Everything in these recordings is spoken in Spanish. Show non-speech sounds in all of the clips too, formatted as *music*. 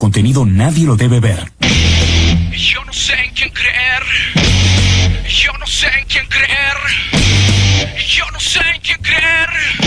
Contenido nadie lo debe ver. Yo no sé en quién creer. Yo no sé en quién creer. Yo no sé en quién creer.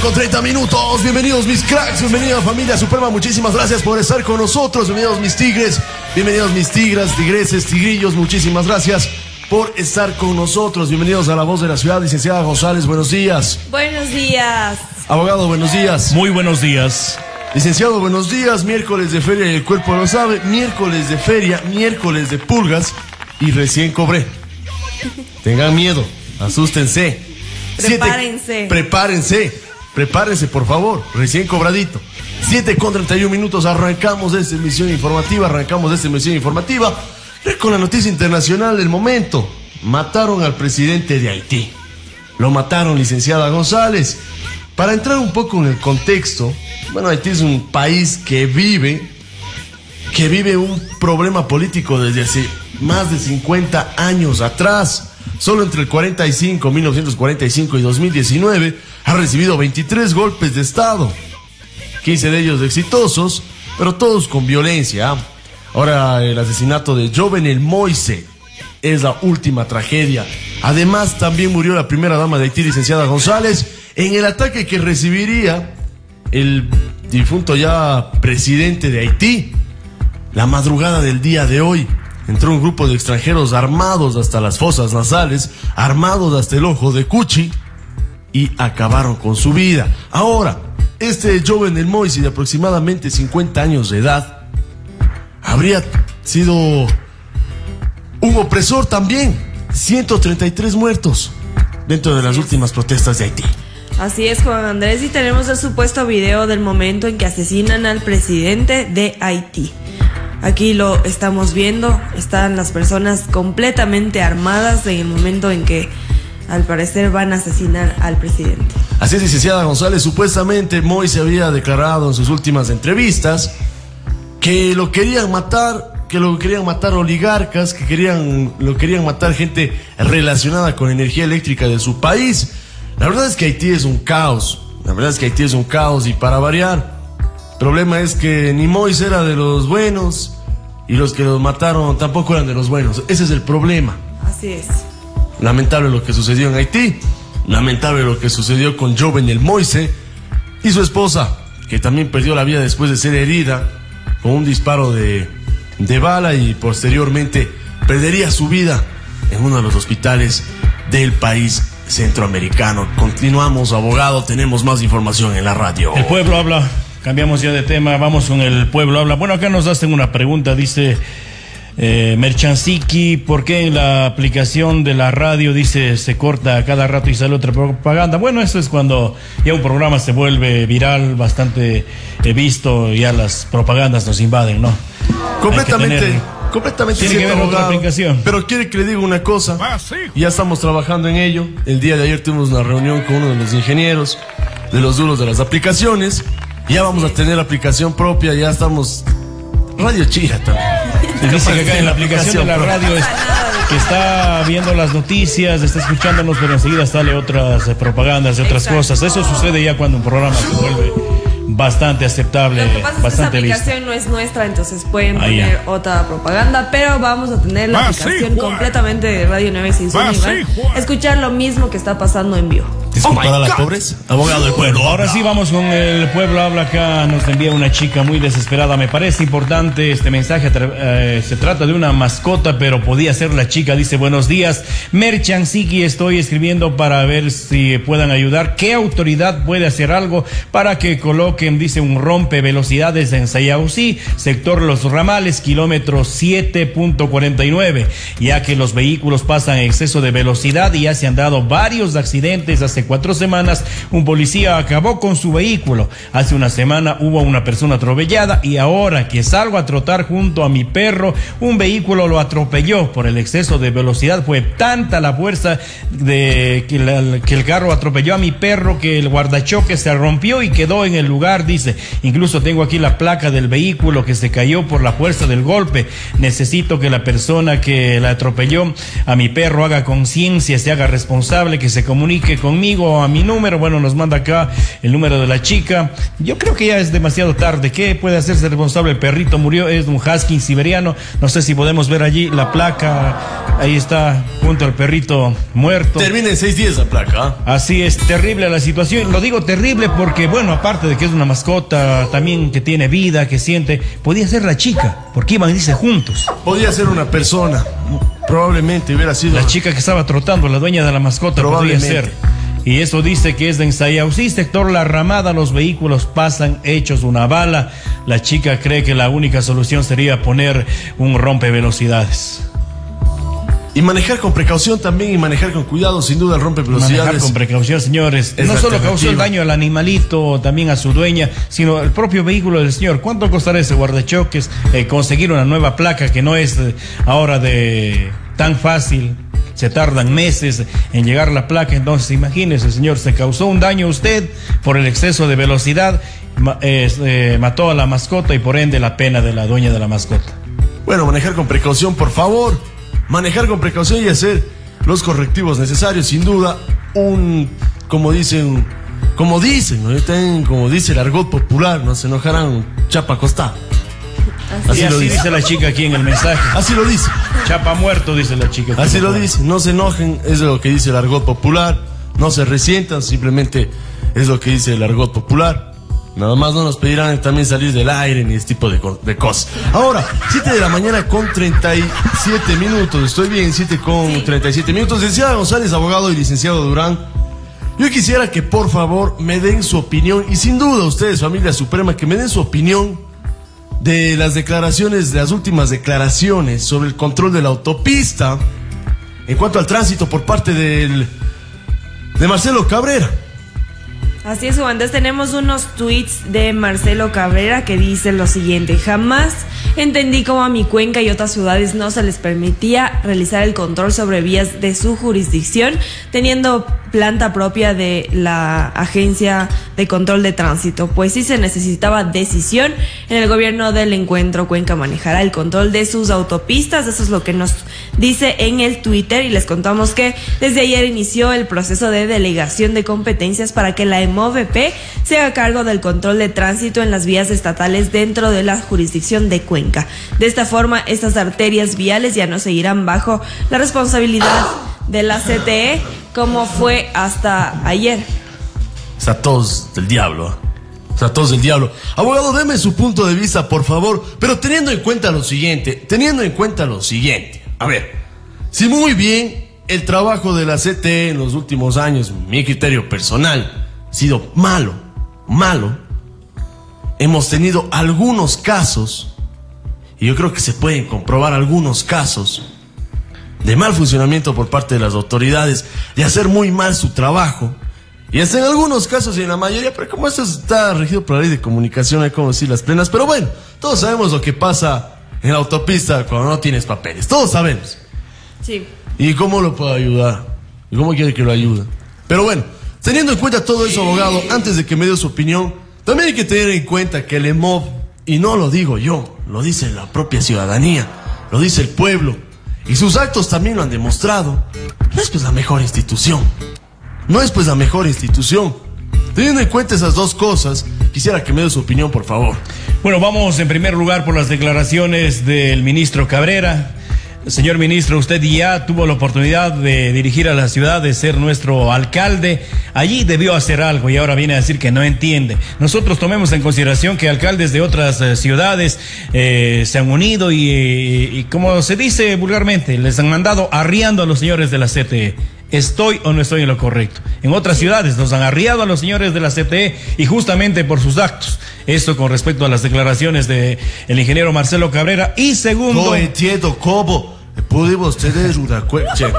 7 de la mañana con 30 minutos. Bienvenidos mis cracks, bienvenidos familia Suprema. Muchísimas gracias por estar con nosotros. Bienvenidos mis tigres, bienvenidos mis tigras, tigreses, tigrillos. Muchísimas gracias por estar con nosotros. Bienvenidos a La Voz de la Ciudad, licenciada González. Buenos días. Buenos días. Abogado, buenos días. Muy buenos días. Licenciado, buenos días. Miércoles de feria y el cuerpo lo sabe. Miércoles de feria, miércoles de pulgas y recién cobré. Tengan miedo, asústense. Siete- Prepárense. Prepárense, por favor. Recién cobradito. 7 con 31 minutos, arrancamos esta emisión informativa, arrancamos esta emisión informativa con la noticia internacional del momento. Mataron al presidente de Haití. Lo mataron, licenciada González. Para entrar un poco en el contexto, bueno, Haití es un país que vive, que vive un problema político desde hace más de 50 años atrás. Solo entre el 45, 1945 y 2019 ha recibido 23 golpes de Estado. 15 de ellos exitosos, pero todos con violencia. Ahora el asesinato de Jovenel Moise es la última tragedia. Además, también murió la primera dama de Haití, licenciada González, en el ataque que recibiría el difunto ya presidente de Haití. La madrugada del día de hoy entró un grupo de extranjeros armados hasta las fosas nasales, armados hasta el ojo de Cuchi y acabaron con su vida. Ahora, este joven del Moise de aproximadamente 50 años de edad habría sido un opresor también. 133 muertos dentro de las últimas protestas de Haití. Así es, Juan Andrés, y tenemos el supuesto video del momento en que asesinan al presidente de Haití. Aquí lo estamos viendo, están las personas completamente armadas en el momento en que al parecer van a asesinar al presidente. Así es, licenciada González, supuestamente Moise había declarado en sus últimas entrevistas que lo querían matar, que lo querían matar oligarcas, que querían, lo querían matar gente relacionada con energía eléctrica de su país. La verdad es que Haití es un caos, la verdad es que Haití es un caos y para variar, el problema es que ni Moise era de los buenos y los que los mataron tampoco eran de los buenos. Ese es el problema. Así es. Lamentable lo que sucedió en Haití. Lamentable lo que sucedió con Joven el Moise y su esposa, que también perdió la vida después de ser herida con un disparo de, de bala y posteriormente perdería su vida en uno de los hospitales del país centroamericano. Continuamos, abogado, tenemos más información en la radio. El pueblo habla. Cambiamos ya de tema. Vamos con el pueblo habla. Bueno, acá nos hacen una pregunta. Dice eh, Merchansiki, ¿por qué en la aplicación de la radio dice se corta a cada rato y sale otra propaganda? Bueno, eso es cuando ya un programa se vuelve viral, bastante eh, visto, ya las propagandas nos invaden, ¿no? Completamente, que completamente Tiene que cierto, ver otra abogado. aplicación. Pero quiere que le diga una cosa. Ah, sí. Ya estamos trabajando en ello. El día de ayer tuvimos una reunión con uno de los ingenieros, de los duros de las aplicaciones. Ya vamos a tener aplicación propia, ya estamos. Radio Chira también. Dice que acá en la aplicación de la radio es que está viendo las noticias, está escuchándonos, pero enseguida sale otras eh, propagandas de otras Exacto. cosas. Eso sucede ya cuando un programa se vuelve bastante aceptable, Lo que pasa es que esa bastante aplicación no es nuestra, entonces pueden Ah, poner ya. otra propaganda, pero vamos a tener la aplicación completamente de Radio 9 sin Juan. a escuchar lo mismo que está pasando en vivo. Disculpar Oh my a la God. pobreza. Abogado del pueblo. Ahora sí vamos con el pueblo habla acá, nos envía una chica muy desesperada, me parece importante este mensaje, eh, se trata de una mascota, pero podía ser la chica, dice buenos días, Merchan Siki, estoy escribiendo para ver si puedan ayudar, qué autoridad puede hacer algo para que coloquen, dice un rompe velocidades en Sayausí, sector Los Ramales, kilómetro 7.49, ya que los vehículos pasan en exceso de velocidad y ya se han dado varios accidentes. Hace cuatro semanas un policía acabó con su vehículo. Hace una semana hubo una persona atropellada y ahora que salgo a trotar junto a mi perro, un vehículo lo atropelló por el exceso de velocidad. Fue tanta la fuerza de que, que el carro atropelló a mi perro que el guardachoque se rompió y quedó en el lugar, dice. Incluso tengo aquí la placa del vehículo que se cayó por la fuerza del golpe. Necesito que la persona que la atropelló a mi perro haga conciencia, se haga responsable, que se comunique conmigo a mi número. Bueno, nos manda acá el número de la chica. Yo creo que ya es demasiado tarde. ¿Qué puede hacerse responsable? El perrito murió, es un husky siberiano. No sé si podemos ver allí la placa. Ahí está, junto al perrito muerto. Termina en seis días la placa. Así es, terrible la situación. Lo digo terrible porque, bueno, aparte de que es una mascota, también que tiene vida, que siente, podía ser la chica, porque iban, dice, juntos. Podía ser una persona. Probablemente hubiera sido. La chica que estaba trotando, la dueña de la mascota, podría ser. Y eso dice que es de Ensayausí, sector La Ramada, los vehículos pasan hechos una bala. La chica cree que la única solución sería poner un rompe velocidades. Y manejar con precaución también y manejar con cuidado, sin duda, el rompe Manejar velocidades. con precaución, señores. Es no solo causó el daño al animalito, también a su dueña, sino el propio vehículo del señor. ¿Cuánto costará ese guardachoques? Eh, conseguir una nueva placa que no es eh, ahora de tan fácil. Se tardan meses en llegar la placa. Entonces, imagínese, señor, se causó un daño a usted por el exceso de velocidad, eh, mató a la mascota y por ende la pena de la dueña de la mascota. Bueno, manejar con precaución, por favor. Manejar con precaución y hacer los correctivos necesarios, sin duda. Un, como dicen, como dicen, como dice el argot popular, no se enojarán, chapa acostada. Así lo dice. dice la chica aquí en el mensaje. Así lo dice. Chapa muerto, dice la chica. Así lo dice. No se enojen, es lo que dice el argot popular. No se resientan, simplemente es lo que dice el argot popular. Nada más no nos pedirán también salir del aire ni este tipo de, de cosas. Ahora, 7 de la mañana con 37 minutos. Estoy bien, 7 con 37 minutos. Licenciada González, abogado y licenciado Durán. Yo quisiera que por favor me den su opinión y sin duda ustedes, familia suprema, que me den su opinión de las declaraciones, de las últimas declaraciones sobre el control de la autopista en cuanto al tránsito por parte del de Marcelo Cabrera. Así es, Juan. Entonces tenemos unos tweets de Marcelo Cabrera que dice lo siguiente. Jamás entendí cómo a mi cuenca y otras ciudades no se les permitía realizar el control sobre vías de su jurisdicción, teniendo planta propia de la Agencia de Control de Tránsito. Pues sí se necesitaba decisión en el gobierno del encuentro. Cuenca manejará el control de sus autopistas. Eso es lo que nos dice en el Twitter y les contamos que desde ayer inició el proceso de delegación de competencias para que la MOVP se haga cargo del control de tránsito en las vías estatales dentro de la jurisdicción de Cuenca. De esta forma, estas arterias viales ya no seguirán bajo la responsabilidad de la CTE como fue hasta ayer. Sea, todos del diablo. sea, todos del diablo. Abogado, deme su punto de vista, por favor. Pero teniendo en cuenta lo siguiente, teniendo en cuenta lo siguiente. A ver, si muy bien el trabajo de la CTE en los últimos años, mi criterio personal, ha sido malo, malo. Hemos tenido algunos casos, y yo creo que se pueden comprobar algunos casos, de mal funcionamiento por parte de las autoridades, de hacer muy mal su trabajo. Y hasta en algunos casos y en la mayoría, pero como esto está regido por la ley de comunicación, hay como decir las plenas. Pero bueno, todos sabemos lo que pasa en la autopista cuando no tienes papeles. Todos sabemos. Sí. ¿Y cómo lo puedo ayudar? ¿Y cómo quiere que lo ayude? Pero bueno, teniendo en cuenta todo eso, abogado, antes de que me dé su opinión, también hay que tener en cuenta que el EMOV, y no lo digo yo, lo dice la propia ciudadanía, lo dice el pueblo, y sus actos también lo han demostrado, no es pues la mejor institución. No es pues la mejor institución. Teniendo en cuenta esas dos cosas, quisiera que me dé su opinión, por favor. Bueno, vamos en primer lugar por las declaraciones del ministro Cabrera. Señor ministro, usted ya tuvo la oportunidad de dirigir a la ciudad, de ser nuestro alcalde. Allí debió hacer algo y ahora viene a decir que no entiende. Nosotros tomemos en consideración que alcaldes de otras eh, ciudades eh, se han unido y, y, como se dice vulgarmente, les han mandado arriando a los señores de la CTE. ¿Estoy o no estoy en lo correcto? En otras ciudades nos han arriado a los señores de la CTE y justamente por sus actos. Esto con respecto a las declaraciones del el ingeniero Marcelo Cabrera. Y segundo. No entiendo cómo. Pudimos tener una cuecha.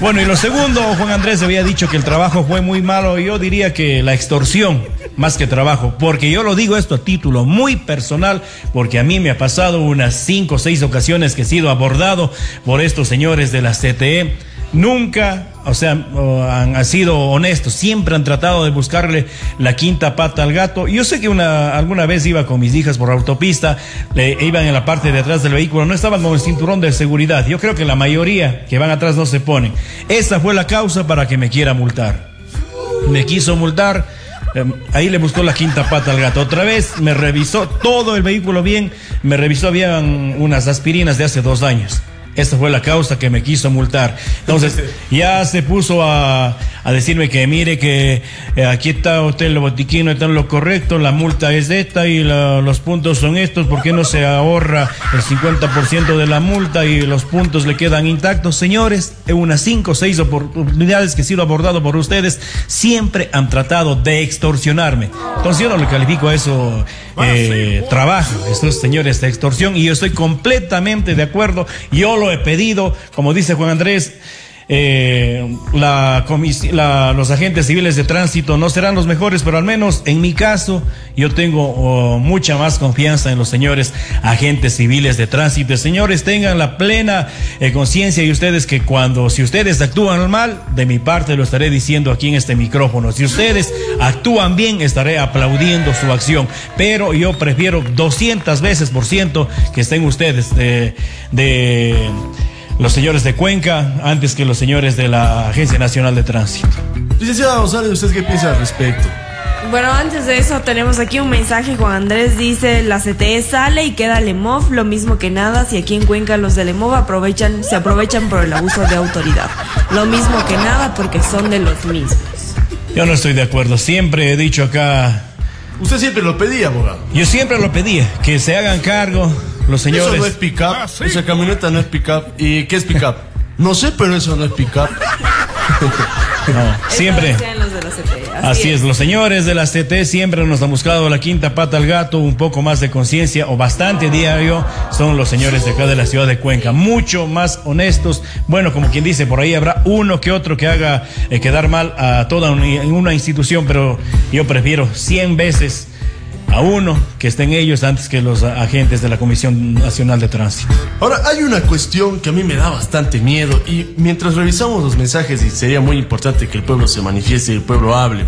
Bueno, y lo segundo, Juan Andrés había dicho que el trabajo fue muy malo. Yo diría que la extorsión, más que trabajo, porque yo lo digo esto a título muy personal, porque a mí me ha pasado unas cinco o seis ocasiones que he sido abordado por estos señores de la CTE nunca, o sea, han, sido honestos, siempre han tratado de buscarle la quinta pata al gato. Yo sé que una, alguna vez iba con mis hijas por autopista, le, iban en la parte de atrás del vehículo, no estaban con el cinturón de seguridad. Yo creo que la mayoría que van atrás no se ponen. Esa fue la causa para que me quiera multar. Me quiso multar. Em, ahí le buscó la quinta pata al gato. Otra vez me revisó todo el vehículo bien, me revisó, habían unas aspirinas de hace dos años. Esta fue la causa que me quiso multar. Entonces, *laughs* ya se puso a, a decirme que mire que eh, aquí está usted el botiquín, no está en lo correcto, la multa es esta y la, los puntos son estos, ¿por qué no se ahorra el 50% de la multa y los puntos le quedan intactos? Señores, en unas cinco o seis oportunidades que he sido abordado por ustedes, siempre han tratado de extorsionarme. Entonces yo no le califico a eso eh, trabajo, estos señores de extorsión, y yo estoy completamente de acuerdo, yo lo he pedido, como dice Juan Andrés, eh, la, la, los agentes civiles de tránsito no serán los mejores, pero al menos en mi caso yo tengo oh, mucha más confianza en los señores agentes civiles de tránsito. Señores, tengan la plena eh, conciencia y ustedes que cuando, si ustedes actúan mal, de mi parte lo estaré diciendo aquí en este micrófono. Si ustedes actúan bien, estaré aplaudiendo su acción. Pero yo prefiero 200 veces por ciento que estén ustedes de, de los señores de Cuenca antes que los señores de la Agencia Nacional de Tránsito. Licenciada González, ¿usted qué piensa al respecto? Bueno, antes de eso tenemos aquí un mensaje. Juan Andrés dice, la CTE sale y queda Lemov, lo mismo que nada, si aquí en Cuenca los de Lemov aprovechan, se aprovechan por el abuso de autoridad. Lo mismo que nada porque son de los mismos. Yo no estoy de acuerdo. Siempre he dicho acá... Usted siempre lo pedía, abogado. Yo siempre lo pedía, que se hagan cargo los señores. Eso no es pick-up. Ah, Esa camioneta no es pick-up. ¿Y qué es pick-up? No sé, pero eso no es pick-up. *laughs* No, siempre. Así, es. los señores de la CT siempre nos han buscado la quinta pata al gato, un poco más de conciencia o bastante diario, son los señores de acá de la ciudad de Cuenca, mucho más honestos. Bueno, como quien dice, por ahí habrá uno que otro que haga eh, quedar mal a toda una institución, pero yo prefiero 100 veces a uno que estén ellos antes que los agentes de la Comisión Nacional de Tránsito. Ahora, hay una cuestión que a mí me da bastante miedo y mientras revisamos los mensajes y sería muy importante que el pueblo se manifieste y el pueblo hable.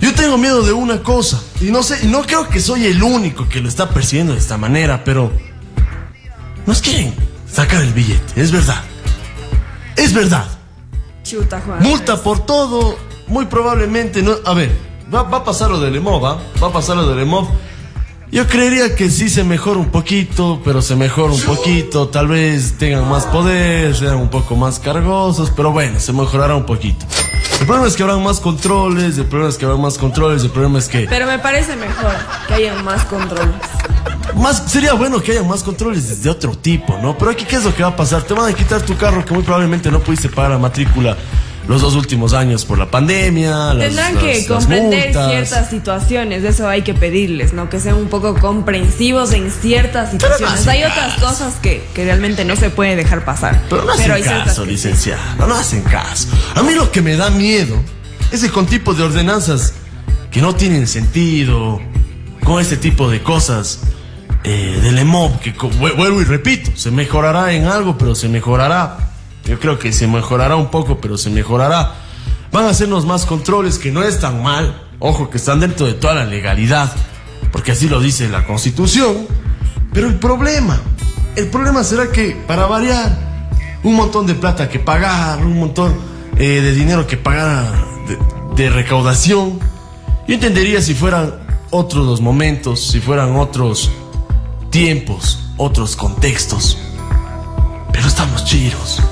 Yo tengo miedo de una cosa y no sé, no creo que soy el único que lo está percibiendo de esta manera, pero nos quieren sacar el billete, es verdad. Es verdad. Chuta, Juan. Multa por todo, muy probablemente no, a ver, Va, a pasar lo de Lemov, ¿va? Va a pasar lo de Lemov. Yo creería que sí se mejora un poquito, pero se mejora un poquito. Tal vez tengan más poder, sean un poco más cargosos, pero bueno, se mejorará un poquito. El problema es que habrán más controles, el problema es que habrán más controles, el problema es que... Pero me parece mejor que haya más controles. Más, sería bueno que haya más controles de otro tipo, ¿no? Pero aquí, ¿qué es lo que va a pasar? Te van a quitar tu carro que muy probablemente no pudiste pagar la matrícula los dos últimos años por la pandemia. Tendrán que comprender ciertas situaciones, eso hay que pedirles, ¿no? Que sean un poco comprensivos en ciertas situaciones. hay otras cosas que, que, realmente no se puede dejar pasar. Pero no hacen caso, licenciada, no, hacen caso. A mí lo que me da miedo es que con tipos de ordenanzas que no tienen sentido, con este tipo de cosas. Eh, del EMOB, que vuelvo y repito, se mejorará en algo, pero se mejorará yo creo que se mejorará un poco, pero se mejorará. Van a hacernos más controles, que no es tan mal. Ojo, que están dentro de toda la legalidad, porque así lo dice la Constitución. Pero el problema el problema será que, para variar, un montón de plata que pagar, un montón eh, de dinero que pagar de, de recaudación. Yo entendería si fueran otros los momentos, si fueran otros tiempos, otros contextos. Pero estamos chiros.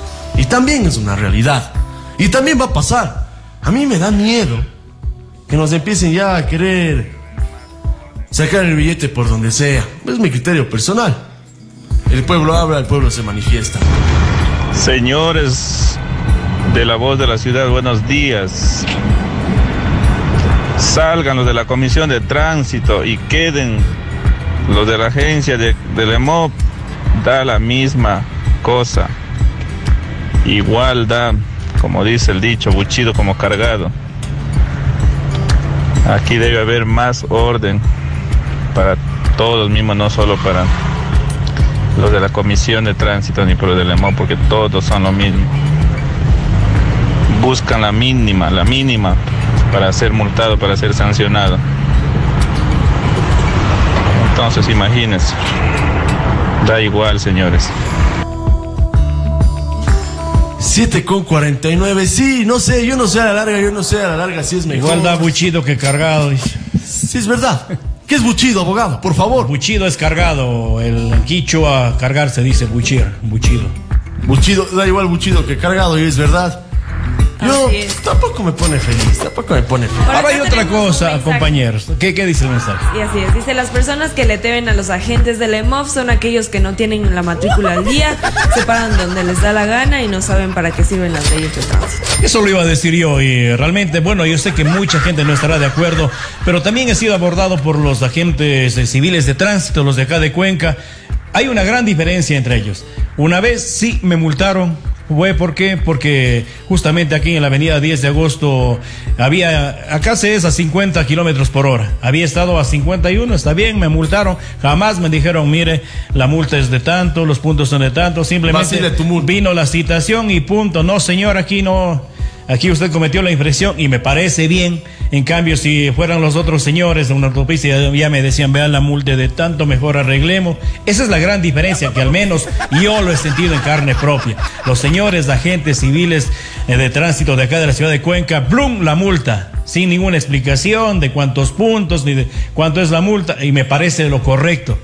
Y también es una realidad. Y también va a pasar. A mí me da miedo que nos empiecen ya a querer sacar el billete por donde sea. Es mi criterio personal. El pueblo habla, el pueblo se manifiesta. Señores de la voz de la ciudad, buenos días. Salgan los de la comisión de tránsito y queden los de la agencia de, del EMOP. Da la misma cosa. Igual da, como dice el dicho, buchido como cargado. Aquí debe haber más orden para todos mismos, no solo para los de la comisión de tránsito ni por los del EMO, porque todos son lo mismo. Buscan la mínima, la mínima para ser multado, para ser sancionado. Entonces imagínense, da igual señores. 7 con 49, sí, no sé, yo no sé a la larga, yo no sé a la larga si es mejor. Igual da buchido que cargado. Sí, es verdad. ¿Qué es buchido, abogado? Por favor. Buchido es cargado. El quichua cargar se dice buchir, buchido. Buchido, da igual buchido que cargado, y es verdad. Es. tampoco me pone feliz, tampoco me pone feliz. Ahora hay otra cosa, compañeros. ¿Qué, ¿Qué dice el mensaje? Y así es, dice, las personas que le temen a los agentes del EMOF son aquellos que no tienen la matrícula al día, se paran donde les da la gana y no saben para qué sirven las leyes de tránsito. Eso lo iba a decir yo y realmente, bueno, yo sé que mucha gente no estará de acuerdo, pero también he sido abordado por los agentes eh, civiles de tránsito, los de acá de Cuenca. Hay una gran diferencia entre ellos. Una vez sí me multaron. Fue ¿por qué? Porque justamente aquí en la avenida 10 de agosto había, acá se es a 50 kilómetros por hora. Había estado a 51, está bien, me multaron. Jamás me dijeron, mire, la multa es de tanto, los puntos son de tanto. Simplemente vino la citación y punto. No, señor, aquí no. Aquí usted cometió la infracción y me parece bien. En cambio, si fueran los otros señores de una autopista, ya, ya me decían, vean la multa de tanto, mejor arreglemos. Esa es la gran diferencia que al menos yo lo he sentido en carne propia. Los señores agentes civiles eh, de tránsito de acá de la ciudad de Cuenca, ¡blum! la multa. Sin ninguna explicación de cuántos puntos ni de cuánto es la multa. Y me parece lo correcto.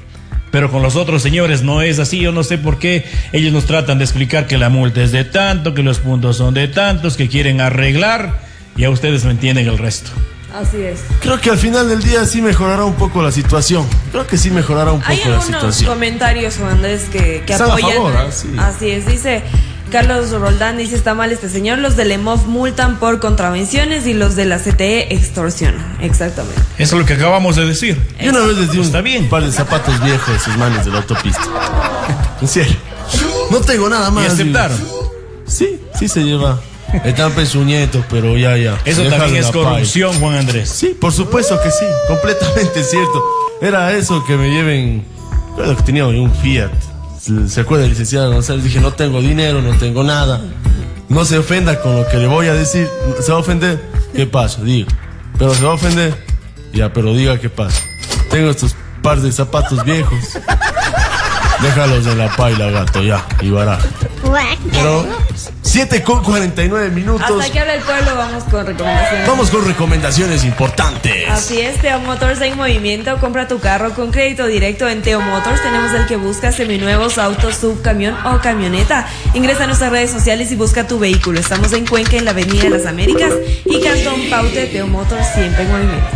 Pero con los otros señores no es así. Yo no sé por qué ellos nos tratan de explicar que la multa es de tanto, que los puntos son de tantos, que quieren arreglar. Y a ustedes me entienden el resto. Así es. Creo que al final del día sí mejorará un poco la situación. Creo que sí mejorará un Hay poco la algunos situación. comentarios, Juan Andrés, que, que apoyan. favor, ¿ah? Sí. Así es, dice Carlos Roldán, dice, está mal este señor, los del EMOF multan por contravenciones y los de la CTE extorsionan. Exactamente. Eso es lo que acabamos de decir. Yo una vez les di un Está bien. par de zapatos viejos a esos manes de la autopista. *laughs* En serio. No tengo nada más. Y aceptaron. Sí, sí se lleva. Están pezuñetos, pero ya, ya. Eso también es corrupción, Juan Andrés. Sí, por supuesto que sí. Completamente cierto. Era eso que me lleven. Recuerdo que tenía un Fiat. ¿Se- ¿Se acuerda, licenciado González? Dije, no tengo dinero, no tengo nada. No se ofenda con lo que le voy a decir. ¿Se va a ofender? ¿Qué pasa? Diga. Pero se va a ofender. Ya, pero diga qué pasa. Tengo estos par de zapatos viejos. Déjalos en la paila, gato, ya. Y barato. Pero 7 con 49 minutos. Hasta que habla el pueblo, vamos con recomendaciones. Vamos con recomendaciones importantes. Así es, Teo Motors en movimiento. Compra tu carro con crédito directo en Teo Motors. Tenemos el que busca seminuevos, autos, sub, camión o camioneta. Ingresa a nuestras redes sociales y busca tu vehículo. Estamos en Cuenca, en la Avenida de las Américas y Cantón Paute. Teo Motors siempre en movimiento.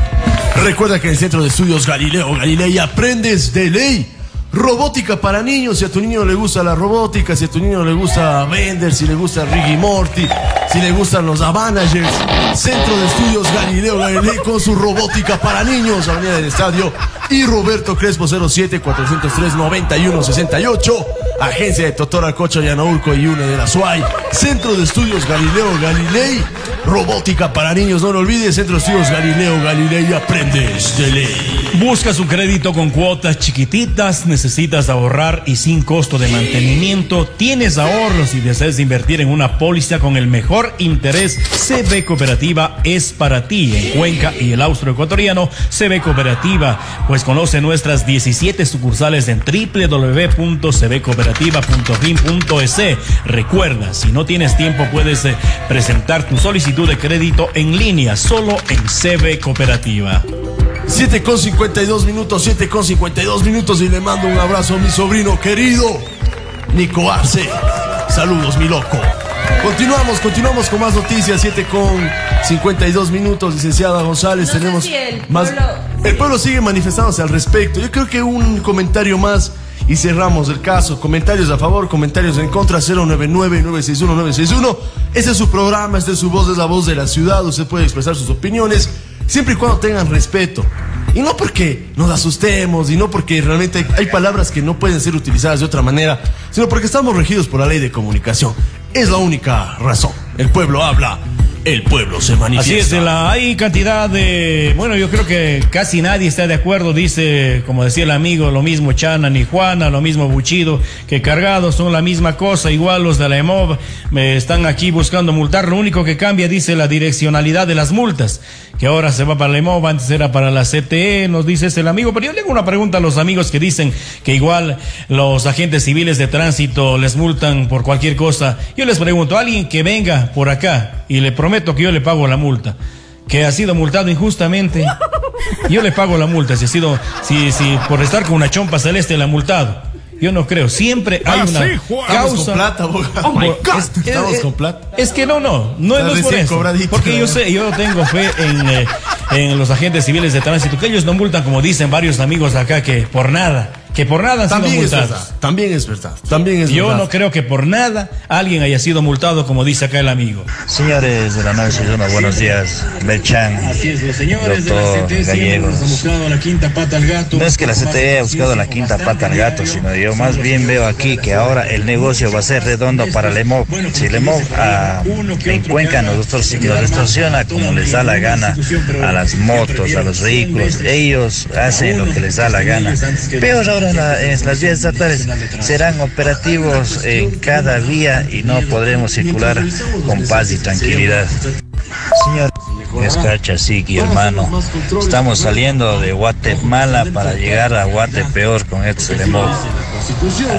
Recuerda que en el Centro de Estudios Galileo Galilei aprendes de ley. Robótica para niños, si a tu niño le gusta la robótica, si a tu niño le gusta Bender, si le gusta Ricky Morty, si le gustan los Avanagers. Centro de Estudios Galileo Galilei con su robótica para niños, Avenida del Estadio y Roberto Crespo 07 403 91 68. Agencia de Totora Cocho Yanaurco y una de la SUAY. Centro de Estudios Galileo Galilei. Robótica para niños, no lo olvides. Centro de Estudios Galileo Galilei aprendes de ley. Buscas un crédito con cuotas chiquititas, necesitas ahorrar y sin costo de mantenimiento, tienes ahorros y deseas invertir en una póliza con el mejor interés, CB Cooperativa es para ti. En Cuenca y el austro ecuatoriano, CB Cooperativa, pues Conoce nuestras 17 sucursales en www.cbcooperativa.fin.es. Recuerda, si no tienes tiempo puedes eh, presentar tu solicitud de crédito en línea solo en CB Cooperativa. 7 con 52 minutos, 7 con 52 minutos y le mando un abrazo a mi sobrino querido, Nico Arce. Saludos, mi loco. Continuamos, continuamos con más noticias, 7 con 52 minutos, licenciada González. No sé tenemos si el más. El pueblo sigue manifestándose al respecto. Yo creo que un comentario más y cerramos el caso. Comentarios a favor, comentarios en contra, 099-961-961. Este es su programa, este es su voz, es la voz de la ciudad. Usted puede expresar sus opiniones siempre y cuando tengan respeto. Y no porque nos asustemos, y no porque realmente hay palabras que no pueden ser utilizadas de otra manera, sino porque estamos regidos por la ley de comunicación. Es la única razón. El pueblo habla, el pueblo se manifiesta. Así es, de la, hay cantidad de. Bueno, yo creo que casi nadie está de acuerdo. Dice, como decía el amigo, lo mismo Chana ni Juana, lo mismo Buchido, que cargados son la misma cosa. Igual los de la EMOV me están aquí buscando multar. Lo único que cambia, dice, la direccionalidad de las multas. Que ahora se va para la EMOV, antes era para la CTE, nos dice ese el amigo. Pero yo le hago una pregunta a los amigos que dicen que igual los agentes civiles de tránsito les multan por cualquier cosa. Yo les pregunto, alguien que venga por acá y le prometo que yo le pago la multa, que ha sido multado injustamente, yo le pago la multa, si ha sido, si, si por estar con una chompa celeste la ha multado. Yo no creo, siempre hay Ah, una sí, causa. Estamos con plata, abogado. Oh my God. es- Estamos con plata. Es que no, no, no, no es por eso. cobradito. Porque yo sé, yo tengo fe en, eh, en los agentes civiles de tránsito, que ellos no multan, como dicen varios amigos acá, que por nada, que por nada han También sido es multados. verdad. También es verdad. También es Yo verdad. no creo que por nada alguien haya sido multado, como dice acá el amigo. Señores de la 961, buenos días. Belchan, doctor Gallegos. No es que la CTE ha buscado la quinta pata al gato, sino yo más bien veo aquí que ahora el negocio va a ser redondo para Lemov. Si Lemov ah, en Cuenca nosotros nos distorsiona como les da la gana a las motos, a los vehículos, ellos hacen lo que les da la gana. Peor ahora en, la- en las vías estatales serán operativos en cada vía y no podremos circular con paz y tranquilidad. Señor Escacha, hermano. Estamos saliendo de Guatemala para llegar a Guatepeor con estos Lemov.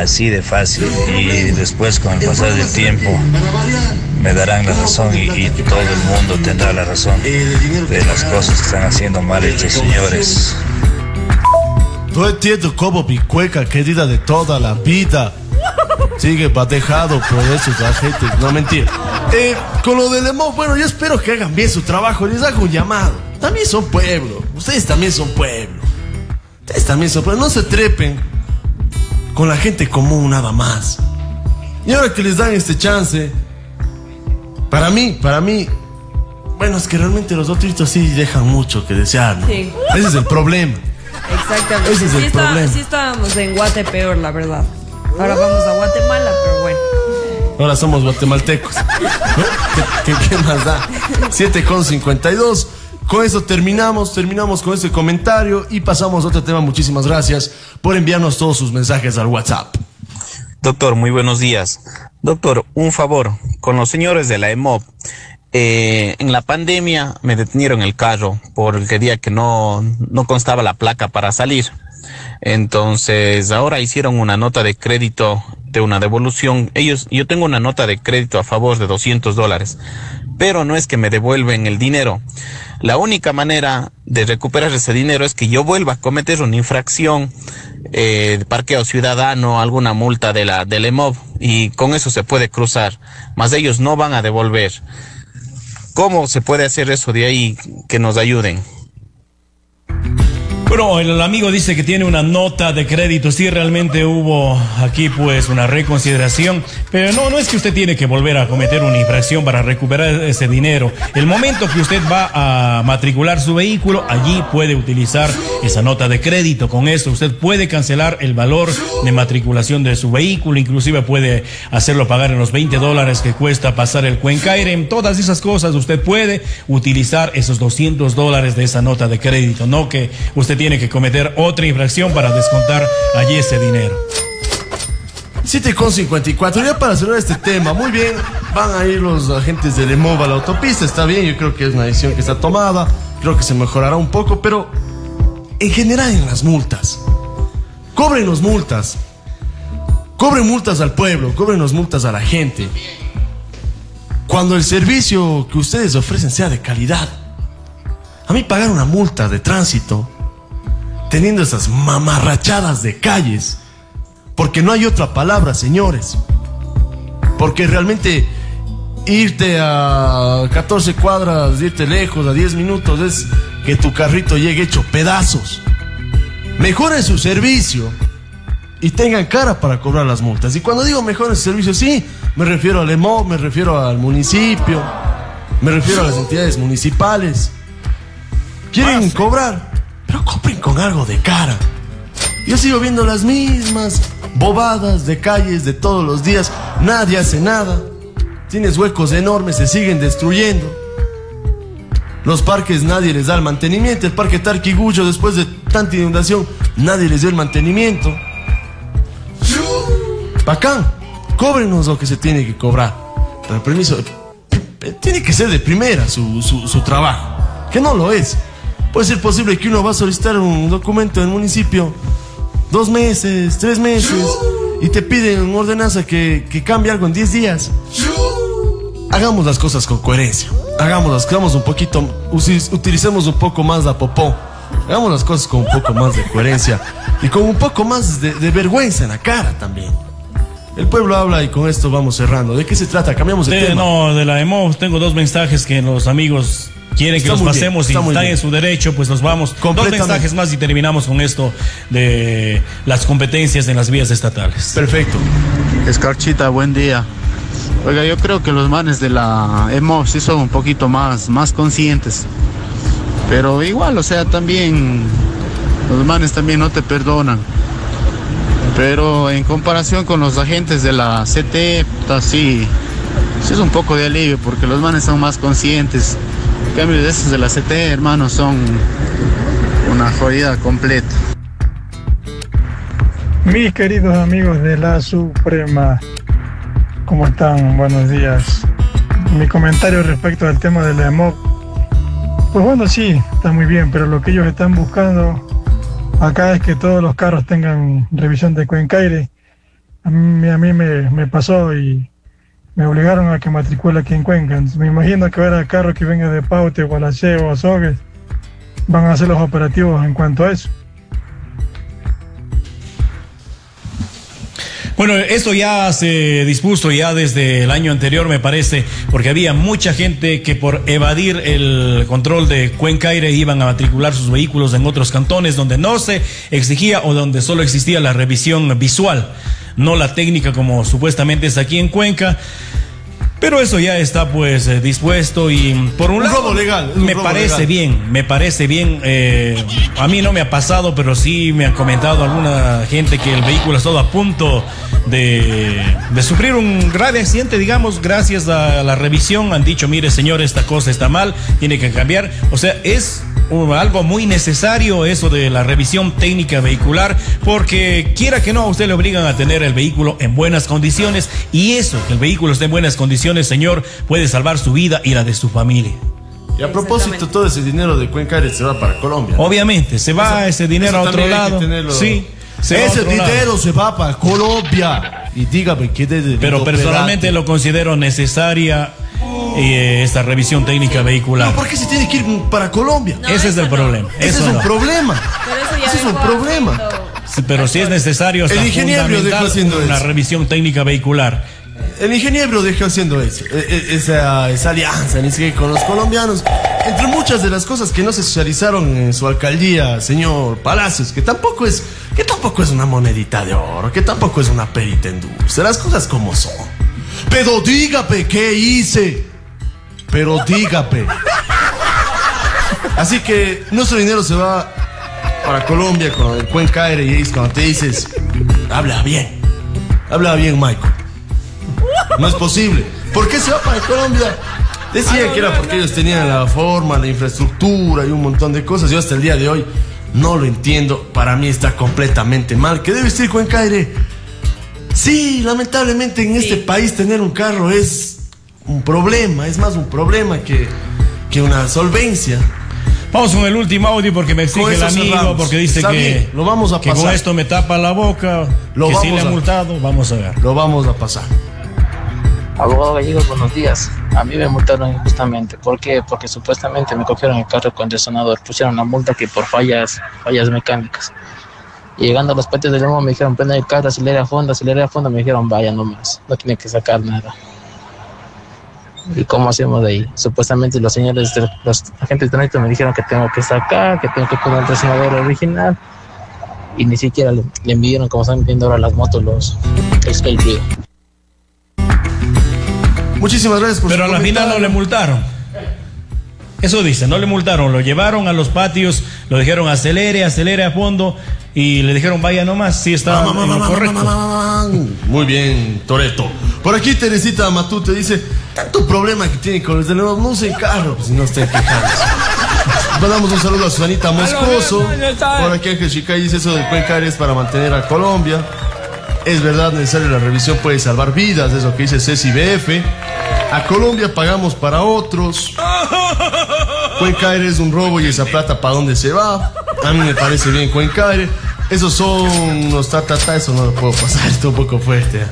Así de fácil. Y después, con el pasar del tiempo, me darán la razón y, y todo el mundo tendrá la razón de las cosas que están haciendo mal hechos, señores. No entiendo cómo mi cueca querida de toda la vida sigue batejado por esos agentes. No, mentira. Eh, con lo del emo, bueno, yo espero que hagan bien su trabajo. Les hago un llamado. También son pueblo. Ustedes también son pueblo. Ustedes también son pueblo. No se trepen con la gente común nada más. Y ahora que les dan este chance, para mí, para mí, bueno, es que realmente los otros sí dejan mucho que desear. ¿no? Sí. Ese es el problema. Exactamente. Ese es sí, el está- problema. sí estábamos en Guate peor, la verdad. Ahora vamos a Guatemala, pero bueno. Ahora somos guatemaltecos. ¿Qué, qué- qué más da? 7 con 52. Con eso terminamos, terminamos con este comentario y pasamos a otro tema. Muchísimas gracias por enviarnos todos sus mensajes al WhatsApp. Doctor, muy buenos días. Doctor, un favor, con los señores de la EMOP, eh, en la pandemia me detenieron el carro porque día que no, no constaba la placa para salir. Entonces, ahora hicieron una nota de crédito de una devolución. Ellos, yo tengo una nota de crédito a favor de 200 dólares, pero no es que me devuelven el dinero. La única manera de recuperar ese dinero es que yo vuelva a cometer una infracción eh, parqueo ciudadano, alguna multa de la del EMOV y con eso se puede cruzar, mas ellos no van a devolver. ¿Cómo se puede hacer eso de ahí que nos ayuden? Bueno, el amigo dice que tiene una nota de crédito. Sí, realmente hubo aquí pues una reconsideración. Pero no, no es que usted tiene que volver a cometer una infracción para recuperar ese dinero. El momento que usted va a matricular su vehículo, allí puede utilizar esa nota de crédito. Con eso usted puede cancelar el valor de matriculación de su vehículo. Inclusive puede hacerlo pagar en los 20 dólares que cuesta pasar el Cuencaire. En todas esas cosas usted puede utilizar esos 200 dólares de esa nota de crédito. No que usted tiene que cometer otra infracción para descontar allí ese dinero. 7 con 54. Ya para cerrar este tema, muy bien, van a ir los agentes del EMOV a la autopista, está bien, yo creo que es una decisión que está tomada, creo que se mejorará un poco, pero en general en las multas. Cóbrenos multas. Cobren multas al pueblo, cóbrenos multas a la gente. Cuando el servicio que ustedes ofrecen sea de calidad. A mí pagar una multa de tránsito, teniendo esas mamarrachadas de calles, porque no hay otra palabra, señores. Porque realmente irte a 14 cuadras, irte lejos, a 10 minutos, es que tu carrito llegue hecho pedazos. Mejoren su servicio y tengan cara para cobrar las multas. Y cuando digo mejoren su servicio, sí, me refiero al EMO, me refiero al municipio, me refiero a las entidades municipales. Quieren cobrar, pero compren con algo de cara. Yo sigo viendo las mismas bobadas de calles de todos los días. Nadie hace nada. Tienes huecos enormes, se siguen destruyendo. Los parques nadie les da el mantenimiento. El parque Tarquigullo, después de tanta inundación, nadie les dio el mantenimiento. Bacán, cóbrenos lo que se tiene que cobrar. Pero permiso, eh, tiene que ser de primera su, su, su trabajo, que no lo es. Puede ser posible que uno va a solicitar un documento en el municipio dos meses, tres meses, y te piden una ordenanza que, que cambie algo en 10 días. Hagamos las cosas con coherencia. Hagamos un poquito, utilicemos un poco más la popó. Hagamos las cosas con un poco más de coherencia y con un poco más de, de vergüenza en la cara también. El pueblo habla y con esto vamos cerrando. ¿De qué se trata? Cambiamos de De- tema. no, de la EMO tengo dos mensajes que los amigos quieren Está que los bien, pasemos y está muy están bien. en su derecho, pues nos vamos. Dos mensajes más y terminamos con esto de las competencias en las vías estatales. Perfecto. Escarchita, buen día. Oiga, yo creo que los manes de la EMO sí son un poquito más, más conscientes. Pero igual, o sea, también los manes también no te perdonan. Pero en comparación con los agentes de la CT, sí, sí es un poco de alivio porque los manes son más conscientes. En cambio de esos de la CT, hermanos, son una jodida completa. Mis queridos amigos de la Suprema, ¿cómo están? Buenos días. Mi comentario respecto al tema de la EMOC, pues bueno, sí, está muy bien, pero lo que ellos están buscando acá es que todos los carros tengan revisión de Cuencaire. A mí, a mí me pasó y me obligaron a que matricule aquí en Cuenca. Entonces, me imagino que ahora carro que venga de Paute, Gualaceo o Azogues van a hacer los operativos en cuanto a eso. Bueno, esto ya se dispuso ya desde el año anterior, me parece, porque había mucha gente que por evadir el control de Cuencaire iban a matricular sus vehículos en otros cantones donde no se exigía o donde solo existía la revisión visual, no la técnica como supuestamente es aquí en Cuenca. Pero eso ya está pues eh, dispuesto y por un, Un lado robo legal, un me robo parece legal. bien, me parece bien. eh, a mí no me ha pasado, pero sí me han comentado alguna gente que el vehículo ha estado a punto de, de sufrir un grave accidente, digamos, gracias a la revisión. Han dicho, mire señor, esta cosa está mal, tiene que cambiar. O sea, es algo muy necesario eso de la revisión técnica vehicular, porque quiera que no, a usted le obligan a tener el vehículo en buenas condiciones y eso, que el vehículo esté en buenas condiciones, señor, puede salvar su vida y la de su familia. Y a propósito, todo ese dinero de Cuenca se va para Colombia. Obviamente, se va ese dinero a otro lado. tenerlo. Sí, se Ese lado. dinero se va para Colombia. Y dígame qué de Pero personalmente lo considero necesaria eh, esta revisión técnica vehicular. ¿Por qué se tiene que ir para Colombia? Ese es el problema. Ese Eso es un no. problema. Ese es un problema. pero si es necesario, El ingeniero dejó haciendo una eso. revisión técnica vehicular. El ingeniero dejó haciendo eso, e- e- esa, esa alianza ni siquiera con los colombianos, entre muchas de las cosas que no se socializaron en su alcaldía, señor Palacios, que tampoco es, que tampoco es una monedita de oro, que tampoco es una perita en dulce, las cosas como son. Pero dígame qué hice, pero dígame. Así que nuestro dinero se va para Colombia con el Cuenca Aire cuando te dices, habla bien, habla bien, Michael. No es posible. ¿Por qué se va para Colombia? Decían que era porque ellos tenían la forma, la infraestructura y un montón de cosas. Yo hasta el día de hoy no lo entiendo. Para mí está completamente mal. ¿Qué debe ser Cuenca Aire? Sí, lamentablemente en este país tener un carro es un problema. Es más un problema que, que una solvencia. Vamos con el último audio porque me exige el amigo, cerramos. porque dice Está que, bien, lo vamos a que con pasar. esto me tapa la boca, Lo que sí vamos le ha a- multado, vamos a ver. Lo vamos a pasar. Abogado Gallegos, buenos días. A mí me multaron injustamente. ¿Por qué? Porque supuestamente me cogieron el carro con resonador. Pusieron una multa que por fallas, fallas mecánicas. Y llegando a los patios del humo me dijeron, prende el carro, acelera a fondo, acelera a fondo. Me dijeron, vaya nomás, no tiene que sacar nada. ¿Y cómo hacemos de ahí? Supuestamente los señores, de, los agentes de tránsito me dijeron que tengo que sacar, que tengo que poner el resonador original. Y ni siquiera le, le midieron como están midiendo ahora las motos los ruido. Muchísimas gracias por Pero su a la final no le multaron. Eso dice, no le multaron, lo llevaron a los patios, lo dijeron acelere, acelere a fondo y le dijeron vaya nomás, sí está en correcto. Muy bien, Toreto. Por aquí Teresita Matute dice, tanto problema que tiene con los de nuevo, no usen carro, pues si no estén quejándose. *laughs* Mandamos un saludo a Susanita Moscoso. Por aquí Ángel Chicay dice eso del Cuenca es para mantener a Colombia. Es verdad, necesario la revisión puede salvar vidas, es lo que dice Ceci BF. A Colombia pagamos para otros. Cuencaire es un robo y esa plata para dónde se va. A mí me parece bien Cuencaire. Esos son unos ta ta ta, eso no lo puedo pasar, *laughs* está un poco fuerte.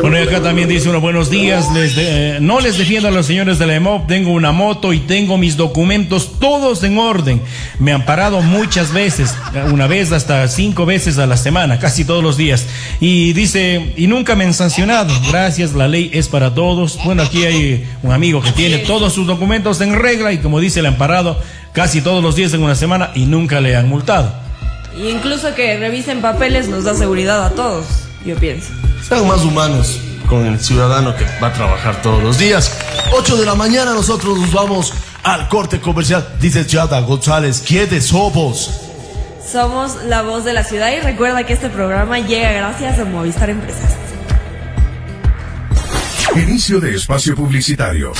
Bueno, y acá también dice uno, buenos días, eh, no les defiendo a los señores de la EMOP, tengo una moto y tengo mis documentos todos en orden. Me han parado muchas veces, una vez hasta cinco veces a la semana, casi todos los días. Y dice, y nunca me han sancionado, gracias, la ley es para todos. Bueno, aquí hay un amigo que tiene todos sus documentos en regla y como dice, le han parado casi todos los días en una semana y nunca le han multado. Y incluso que revisen papeles nos da seguridad a todos, yo pienso. Sean más humanos con el ciudadano que va a trabajar todos los días. 8 de la mañana nosotros nos vamos al corte comercial. Dice Chata González, ¿quiénes somos? Somos la voz de la ciudad y recuerda que este programa llega gracias a Movistar Empresas. Inicio de espacio publicitario.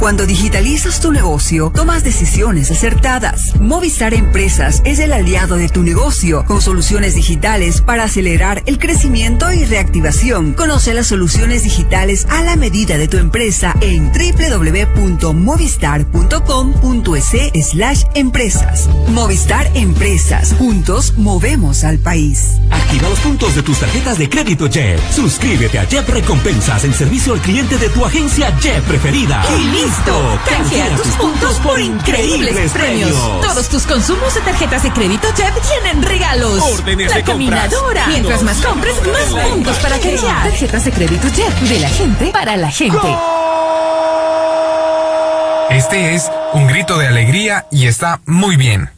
Cuando digitalizas tu negocio, tomas decisiones acertadas. Movistar Empresas es el aliado de tu negocio, con soluciones digitales para acelerar el crecimiento y reactivación. Conoce las soluciones digitales a la medida de tu empresa en www.movistar.com.es slash empresas. Movistar Empresas. Juntos movemos al país. Activa los puntos de tus tarjetas de crédito JEP. Suscríbete a JEP Recompensas en servicio al cliente de tu agencia JEP preferida. ¡Y listo! Canjea tus puntos por increíbles premios. Todos tus consumos de tarjetas de crédito JEP tienen regalos. Órdenes La caminadora. Mientras más compres, más puntos para canjear. Tarjetas de crédito JEP. De la gente para la gente. Este es un grito de alegría y está muy bien.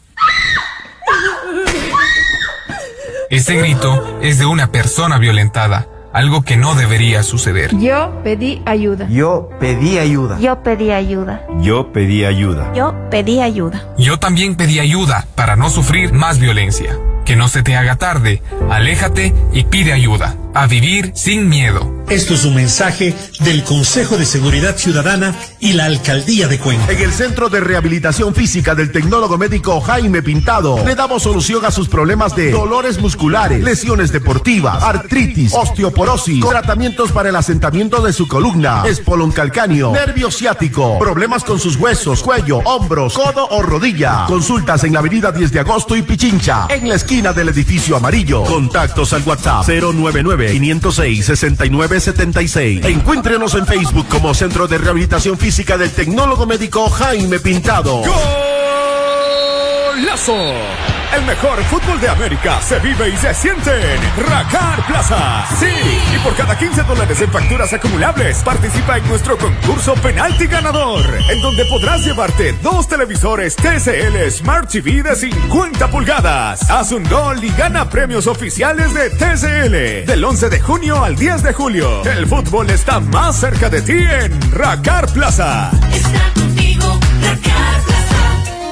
Este grito es de una persona violentada, algo que no debería suceder. Yo pedí ayuda. Yo pedí ayuda. Yo pedí ayuda. Yo pedí ayuda. Yo pedí ayuda. Yo también pedí ayuda para no sufrir más violencia. Que no se te haga tarde, aléjate y pide ayuda. A vivir sin miedo. Esto es un mensaje del Consejo de Seguridad Ciudadana y la Alcaldía de Cuenca. En el Centro de Rehabilitación Física del Tecnólogo Médico Jaime Pintado, le damos solución a sus problemas de dolores musculares, lesiones deportivas, artritis, osteoporosis, tratamientos para el asentamiento de su columna, espolón calcáneo, nervio ciático, problemas con sus huesos, cuello, hombros, codo o rodilla. Consultas en la avenida 10 de agosto y Pichincha, en la esquina del edificio amarillo. Contactos al WhatsApp 099-506-6976. Encuéntrenos en Facebook como Centro de Rehabilitación Física del Tecnólogo Médico Jaime Pintado. ¡Golazo! El mejor fútbol de América se vive y se siente en Racar Plaza. Sí, y por cada 15 dólares en facturas acumulables, participa en nuestro concurso Penalti Ganador, en donde podrás llevarte dos televisores TCL Smart TV de 50 pulgadas. Haz un gol y gana premios oficiales de TCL. Del 11 de junio al 10 de julio, el fútbol está más cerca de ti en Racar Plaza.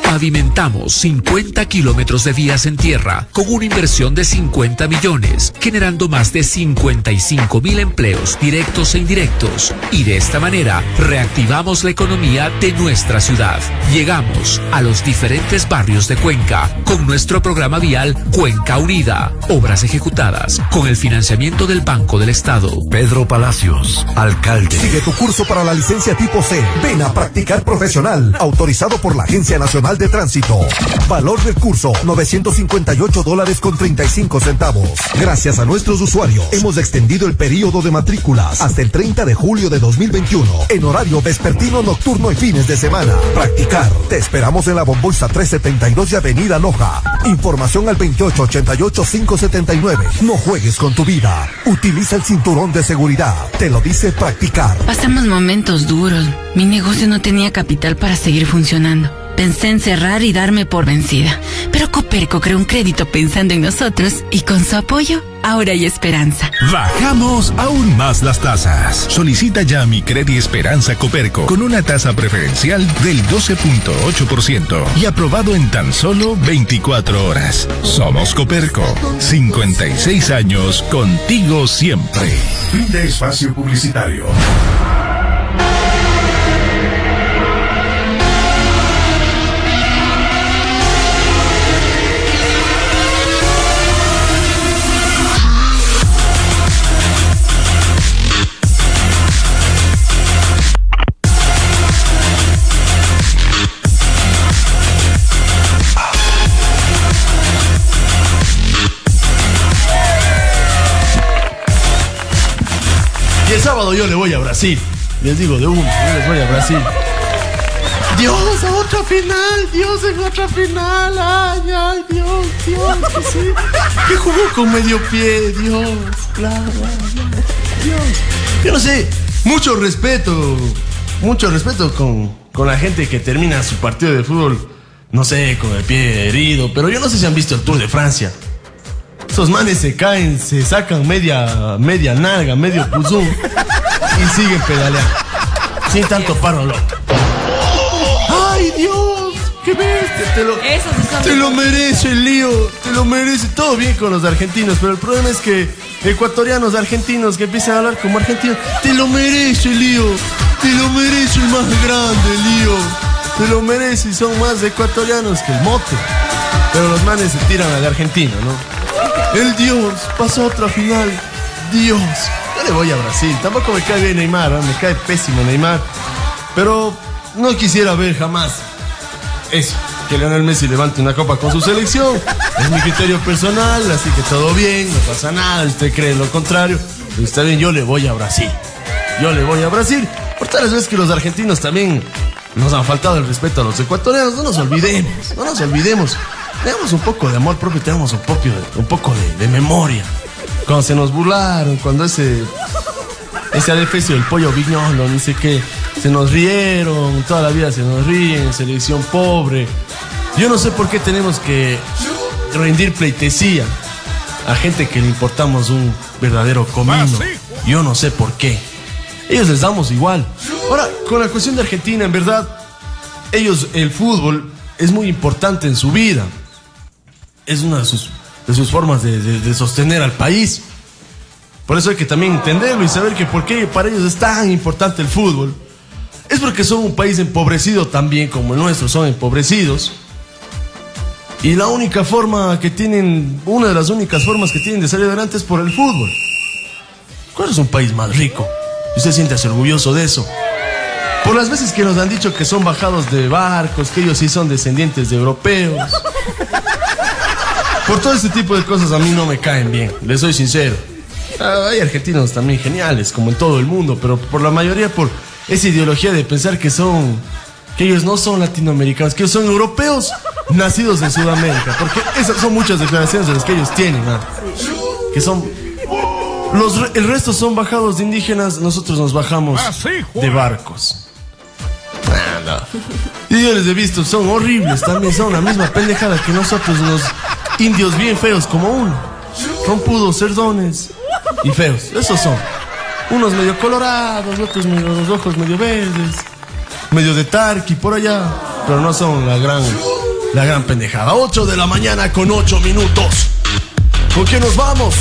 Pavimentamos 50 kilómetros de vías en tierra con una inversión de 50 millones, generando más de 55 mil empleos directos e indirectos. Y de esta manera reactivamos la economía de nuestra ciudad. Llegamos a los diferentes barrios de Cuenca con nuestro programa vial Cuenca Unida. Obras ejecutadas con el financiamiento del Banco del Estado. Pedro Palacios, alcalde. Sigue tu curso para la licencia tipo C. Ven a practicar profesional, autorizado por la Agencia Nacional de Tránsito. Valor del curso, 958 dólares con 35 centavos. Gracias a nuestros usuarios, hemos extendido el periodo de matrículas hasta el 30 de julio de 2021, en horario vespertino, nocturno y fines de semana. Practicar. Te esperamos en la Bombolsa 372 de Avenida Loja. Información al 2888-579. No juegues con tu vida. Utiliza el cinturón de seguridad. Te lo dice Practicar. Pasamos momentos duros. Mi negocio no tenía capital para seguir funcionando. Pensé en cerrar y darme por vencida. Pero Coperco creó un crédito pensando en nosotros y con su apoyo, ahora hay esperanza. Bajamos aún más las tasas. Solicita ya mi Credi Esperanza Coperco con una tasa preferencial del 12.8% y aprobado en tan solo 24 horas. Somos Coperco. 56 años contigo siempre. Fin de espacio publicitario. Yo le voy a Brasil. Les digo de uno, yo les voy a Brasil. Dios, a otra final, Dios en otra final, ay, ay, Dios, Dios, que sí. Que jugó con medio pie, Dios, claro, Dios. Yo no sé, mucho respeto, mucho respeto con, con la gente que termina su partido de fútbol, no sé, con el pie herido, pero yo no sé si han visto el Tour de Francia. Esos manes se caen, se sacan media, media nalga, medio puzón y siguen pedaleando. Sin tanto paro loco. ¡Ay, Dios! ¡Qué bestia! Te lo, Eso sí son te lo merece el lío, te lo merece. Todo bien con los argentinos, pero el problema es que ecuatorianos, argentinos que empiezan a hablar como argentinos, te lo merece el lío, te lo merece el más grande el lío, te lo merece y son más ecuatorianos que el mote. Pero los manes se tiran al argentino, ¿no? El Dios pasó a otra final. Dios. Le voy a Brasil. Tampoco me cae bien Neymar, ¿no? me cae pésimo Neymar. Pero no quisiera ver jamás eso. Que Lionel Messi levante una copa con su selección. Es mi criterio personal, así que todo bien, no pasa nada. Usted cree lo contrario. Pero está bien, yo le voy a Brasil. Yo le voy a Brasil. Por tales veces que los argentinos también nos han faltado el respeto a los ecuatorianos. No nos olvidemos, no nos olvidemos. Tenemos un poco de amor propio, tenemos un poco de, un poco de, de memoria. Cuando se nos burlaron, cuando ese ese adefesio del pollo viñolo, ni sé qué, se nos rieron, toda la vida se nos ríen, selección pobre. Yo no sé por qué tenemos que rendir pleitesía a gente que le importamos un verdadero comino. Yo no sé por qué. Ellos les damos igual. Ahora, con la cuestión de Argentina, en verdad, ellos, el fútbol es muy importante en su vida. Es una de sus, de sus formas de, de- sostener al país. Por eso hay que también entenderlo y saber que por qué para ellos es tan importante el fútbol. Es porque son un país empobrecido también como el nuestro, son empobrecidos. Y la única forma que tienen, una de las únicas formas que tienen de salir adelante es por el fútbol. ¿Cuál es un país más rico? Y usted siente orgulloso de eso. Por las veces que nos han dicho que son bajados de barcos, que ellos sí son descendientes de europeos. Por todo este tipo de cosas a mí no me caen bien, les soy sincero. Ah, Hay argentinos también geniales, como en todo el mundo, pero por la mayoría por esa ideología de pensar que son, que ellos no son latinoamericanos, que ellos son europeos nacidos en Sudamérica, porque esas son muchas declaraciones de las que ellos tienen, ah, que son, los, el resto son bajados de indígenas, nosotros nos bajamos de barcos. Ah, no. Y yo les he visto, son horribles también, son la misma pendejada que nosotros, los indios bien feos como uno. Rompudos, cerdones y feos, esos son. Unos medio colorados, otros medio, los ojos medio verdes, medio de tarqui por allá, pero no son la gran, la gran pendejada. 8 de la mañana con 8 minutos. ¿Con quién nos vamos?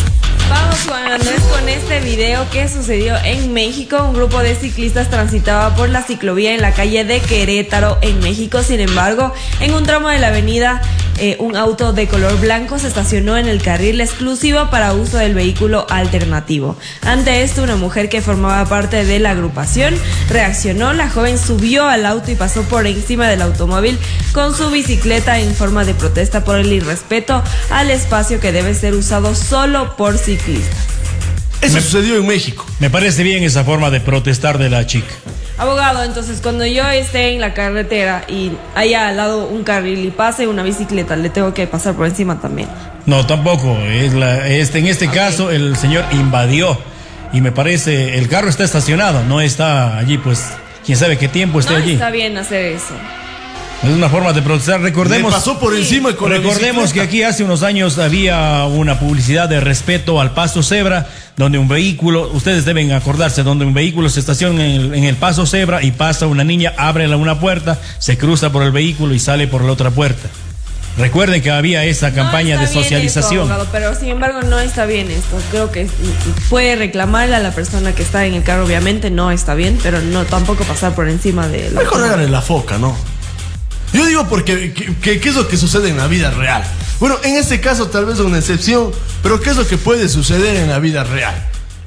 Vamos, Juan Andrés, con este video que sucedió en México. Un grupo de ciclistas transitaba por la ciclovía en la calle de Querétaro, en México. Sin embargo, en un tramo de la avenida eh, un auto de color blanco se estacionó en el carril exclusivo para uso del vehículo alternativo. Ante esto, una mujer que formaba parte de la agrupación reaccionó. La joven subió al auto y pasó por encima del automóvil con su bicicleta en forma de protesta por el irrespeto al espacio que debe ser usado solo por ciclistas. Eso sucedió en México. Me parece bien esa forma de protestar de la chica. Abogado, entonces cuando yo esté en la carretera y haya al lado un carril y pase una bicicleta, le tengo que pasar por encima también. No, tampoco. Es la, este, en este caso, el señor invadió. Y me parece, el carro está estacionado, no está allí, pues, quién sabe qué tiempo esté no allí. está bien hacer eso. Es una forma de protestar. Recordemos. Le pasó por encima con Recordemos que aquí hace unos años había una publicidad de respeto al paso cebra, donde un vehículo, ustedes deben acordarse, donde un vehículo se estaciona en el, en el paso cebra y pasa una niña, abre la- una puerta, se cruza por el vehículo y sale por la otra puerta. Recuerden que había esa campaña No de socialización. esto, abogado, pero sin embargo no está bien esto. Creo que puede reclamarle a la persona que está en el carro, obviamente no está bien, pero no tampoco pasar por encima de la Mejor la foca, ¿no? Yo digo porque, que- que- ¿qué es lo que sucede en la vida real? Bueno, en este caso tal vez una excepción, pero ¿qué es lo que puede suceder en la vida real?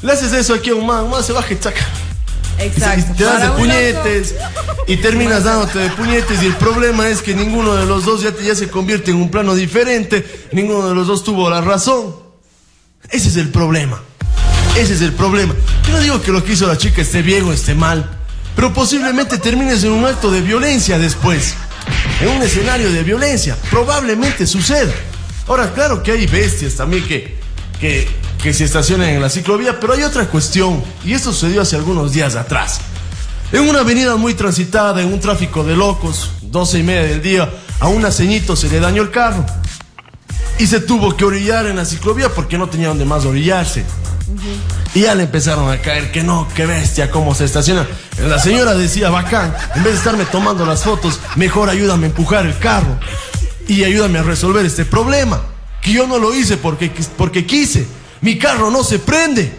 Le haces eso aquí a un man, man se baja y chaca. Exacto. Y te das de puñetes y terminas dándote de puñetes y el problema es que ninguno de los dos ya, te- ya se convierte en un plano diferente, ninguno de los dos tuvo la razón. Ese es el problema. Ese es el problema. Yo no digo que lo que hizo la chica esté bien o esté mal, pero posiblemente termines en un acto de violencia después. En un escenario de violencia. Probablemente suceda. Ahora, claro que hay bestias también que, que, que se estacionan en la ciclovía, pero hay otra cuestión, y esto sucedió hace algunos días atrás. En una avenida muy transitada, en un tráfico de locos, 12 y media del día, a un aceñito se le dañó el carro. Y se tuvo que orillar en la ciclovía porque no tenía donde más orillarse. Y ya le empezaron a caer que no, que bestia, cómo se estaciona. La señora decía, bacán, en vez de estarme tomando las fotos, mejor ayúdame a empujar el carro y ayúdame a resolver este problema. Que yo no lo hice porque, porque quise. Mi carro no se prende.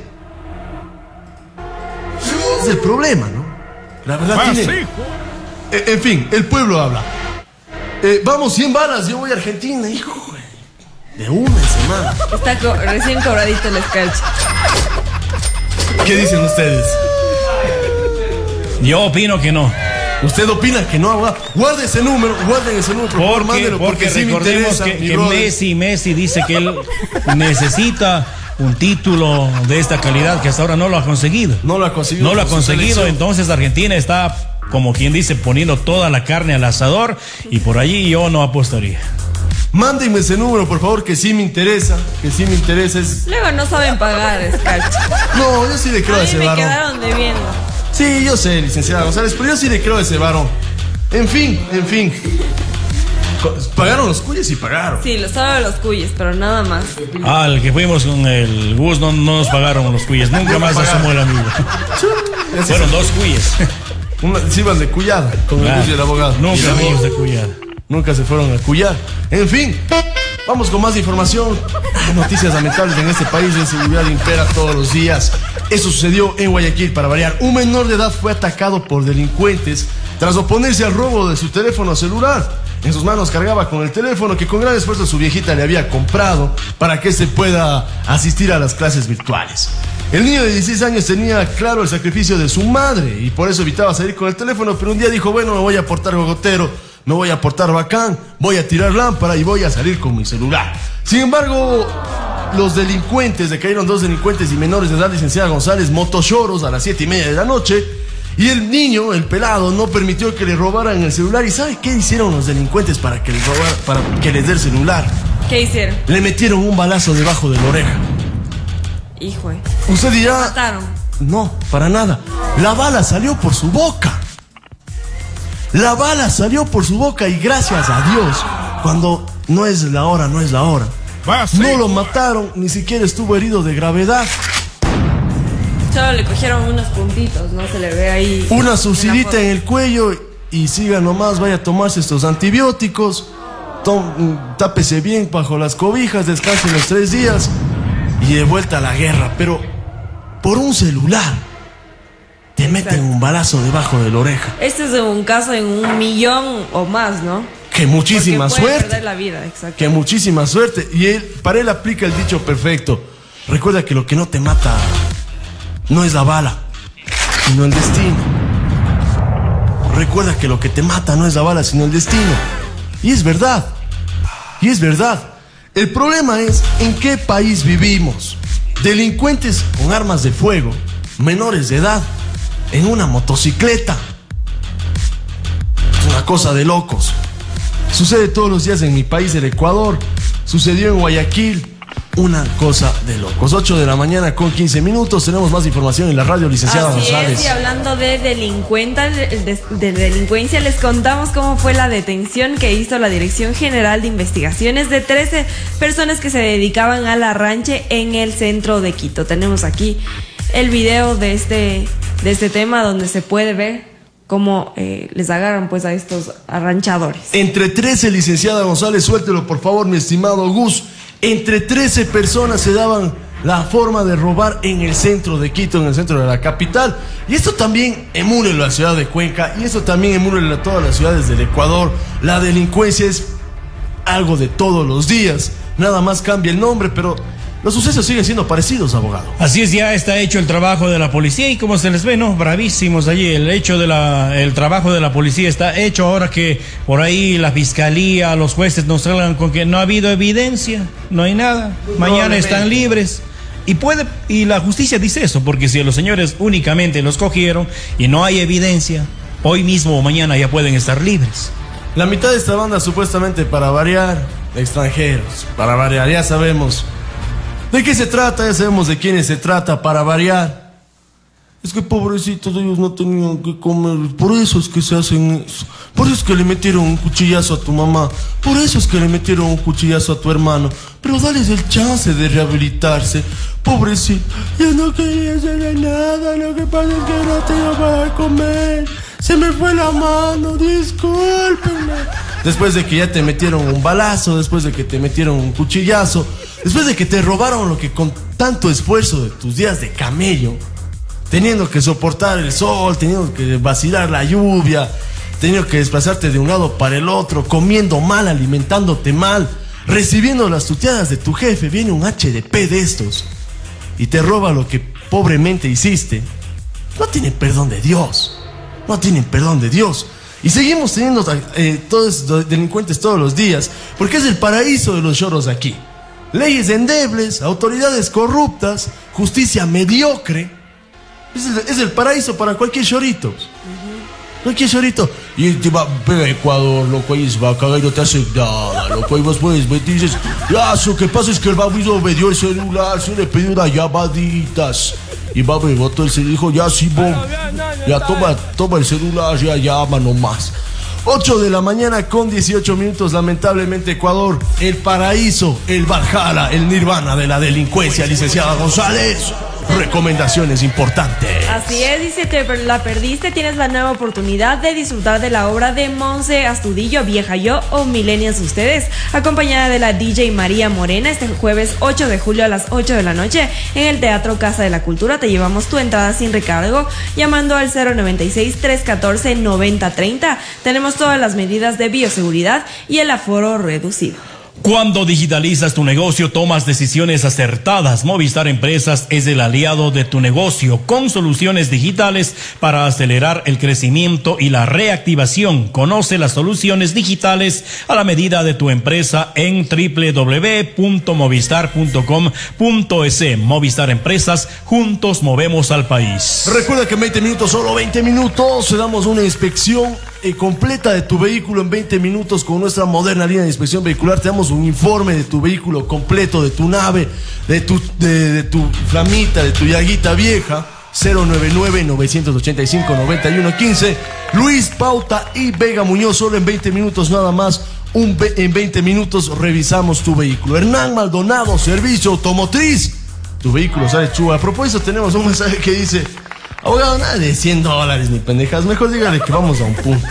Es el problema, ¿no? La verdad Más tiene... Eh, En fin, el pueblo habla. Eh, vamos, 100 balas, yo voy a Argentina, hijo. De una semana. Está co- recién cobradito el escarcha. ¿Qué dicen ustedes? Yo opino que no. ¿Usted opina que no? abogado? Guarde ese número, guarden ese número, por favor, Porque, mándelo, porque sí me recordemos interesa, que, mi que. Messi, Messi dice que él necesita un título de esta calidad que hasta ahora no lo ha conseguido. No lo ha conseguido. No lo ha conseguido, entonces Argentina está, como quien dice, poniendo toda la carne al asador y por allí yo no apostaría. Mándenme ese número, por favor, que sí me interesa, que sí me interesa. Es... Luego no saben pagar, escarcha. No, yo sí le creo A a mí ese me varón. quedaron debiendo. Sí, yo sé, licenciada González, pero yo sí le creo a ese varón. En fin, en fin. Pagaron los cuyes y pagaron. Sí, lo saben los cuyes, pero nada más. Ah, el que fuimos con el bus no, no nos pagaron los cuyes, nunca más asomó el amigo. Fueron dos cuyes. Una, se iban de cuyada con el Claro. el abogado. Nunca fuimos de cuyada. Nunca se fueron a cuyar. En fin, vamos con más información. Hay noticias lamentables en este país. La inseguridad impera todos los días. Eso sucedió en Guayaquil, para variar. Un menor de edad fue atacado por delincuentes tras oponerse al robo de su teléfono celular. En sus manos cargaba con el teléfono que con gran esfuerzo su viejita le había comprado para que se pueda asistir a las clases virtuales. El niño de 16 años tenía claro el sacrificio de su madre y por eso evitaba salir con el teléfono, pero un día dijo, bueno, me voy a portar gogotero, me voy a portar bacán, voy a tirar lámpara y voy a salir con mi celular. Sin embargo, los delincuentes, le cayeron dos delincuentes y menores de edad, licenciada González, motochoros a las siete y media de la noche, y el niño, el pelado, no permitió que le robaran el celular. ¿Y sabe qué hicieron los delincuentes para que les, robar- para que les dé el celular? ¿Qué hicieron? Le metieron un balazo debajo de la oreja. Hijo. Usted dirá, Mataron. no, para nada. La bala salió por su boca. La bala salió por su boca y gracias a Dios, cuando no es la hora, no es la hora. No lo mataron, ni siquiera estuvo herido de gravedad. Solo le cogieron unos puntitos, ¿no? Se le ve ahí. Una foto. en el cuello y siga nomás, vaya a tomarse estos antibióticos. Tom- tápese bien bajo las cobijas, descanse los tres días y de vuelta a la guerra. Pero por un celular te meten un balazo debajo de la oreja. Este es un caso en un millón o más, ¿no? Que muchísima Porque puede suerte. la vida. Que muchísima suerte. Y él, para él aplica el dicho perfecto. Recuerda que lo que no te mata no es la bala, sino el destino. Recuerda que lo que te mata no es la bala, sino el destino. Y es verdad. Y es verdad. El problema es en qué país vivimos. Delincuentes con armas de fuego, menores de edad, en una motocicleta. Es una cosa de locos. Sucede todos los días en mi país, el Ecuador. Sucedió en Guayaquil. Una cosa de locos. 8 de la mañana con 15 minutos. Tenemos más información en la radio, licenciada Así González. es, y hablando de, de, de delincuencia, les contamos cómo fue la detención que hizo la Dirección General de Investigaciones de 13 personas que se dedicaban al arranche en el centro de Quito. Tenemos aquí el video de este, de este tema donde se puede ver cómo eh, les agarran pues a estos arranchadores. Entre 13, licenciada González, suéltelo por favor, mi estimado Gus. Entre 13 personas se daban la forma de robar en el centro de Quito, en el centro de la capital. Y esto también emule la ciudad de Cuenca y esto también emule a todas las ciudades del Ecuador. La delincuencia es algo de todos los días. Nada más cambia el nombre, pero los sucesos siguen siendo parecidos, abogado. Así es, ya está hecho el trabajo de la policía y como se les ve, ¿no? Bravísimos allí. El hecho de la, el trabajo de la policía está hecho ahora que por ahí la fiscalía, los jueces nos salgan con que no ha habido evidencia, no hay nada. Mañana están libres. Y puede, y la justicia dice eso, porque si los señores únicamente los cogieron y no hay evidencia, hoy mismo o mañana ya pueden estar libres. La mitad de esta banda supuestamente para variar, extranjeros, para variar, ya sabemos de qué se trata, ya sabemos de quiénes se trata, para variar. Es que pobrecitos ellos no tenían que comer, por eso es que se hacen eso, por eso es que le metieron un cuchillazo a tu mamá, por eso es que le metieron un cuchillazo a tu hermano, pero dales el chance de rehabilitarse, pobrecito, yo no quería hacerle nada, lo que pasa es que no tengo para comer, se me fue la mano, discúlpenme. Después de que ya te metieron un balazo, después de que te metieron un cuchillazo, después de que te robaron lo que con tanto esfuerzo de tus días de camello, teniendo que soportar el sol, teniendo que vacilar la lluvia, teniendo que desplazarte de un lado para el otro, comiendo mal, alimentándote mal, recibiendo las tuteadas de tu jefe, viene un HDP de estos y te roba lo que pobremente hiciste, no tienen perdón de Dios, no tienen perdón de Dios. Y seguimos teniendo eh, todos delincuentes todos los días, porque es el paraíso de los lloros aquí. Leyes endebles, autoridades corruptas, justicia mediocre. Es el, es el paraíso para cualquier chorito. Cualquier chorito. Y te va a Ecuador, loco, ahí va a cagar y no te hace nada, loco. Ahí vos puedes te dices, ya, lo que pasa es que el babuizo me dio el celular, se le pidió unas llamaditas. Y va, me botó el celular, dijo, ya, sí, vos, ya, toma, toma el celular, ya, llama nomás. 8 de la mañana con 18 minutos, lamentablemente Ecuador, el paraíso, el Valhalla, el nirvana de la delincuencia, licenciada González. Recomendaciones importantes. Así es, dice, te la perdiste, tienes la nueva oportunidad de disfrutar de la obra de Monse Astudillo, Vieja Yo o Millennials Ustedes, acompañada de la DJ María Morena este jueves 8 de julio a las 8 de la noche en el Teatro Casa de la Cultura. Te llevamos tu entrada sin recargo llamando al 096-314-9030. Tenemos todas las medidas de bioseguridad y el aforo reducido. Cuando digitalizas tu negocio, tomas decisiones acertadas. Movistar Empresas es el aliado de tu negocio con soluciones digitales para acelerar el crecimiento y la reactivación. Conoce las soluciones digitales a la medida de tu empresa en www.movistar.com.es. Movistar Empresas, juntos movemos al país. Recuerda que en 20 minutos, solo 20 minutos, damos una inspección completa de tu vehículo en 20 minutos con nuestra moderna línea de inspección vehicular. Te damos un informe de tu vehículo completo, de tu nave, de tu, de, tu flamita, de tu llaguita vieja. 099-985-9115. Luis Pauta y Vega Muñoz, solo en 20 minutos nada más. Un en 20 minutos revisamos tu vehículo. Hernán Maldonado, Servicio Automotriz. Tu vehículo sale chulo. A propósito, tenemos un mensaje que dice: Abogado, nada de 100 dólares ni pendejas. Mejor dígale que vamos a un punto.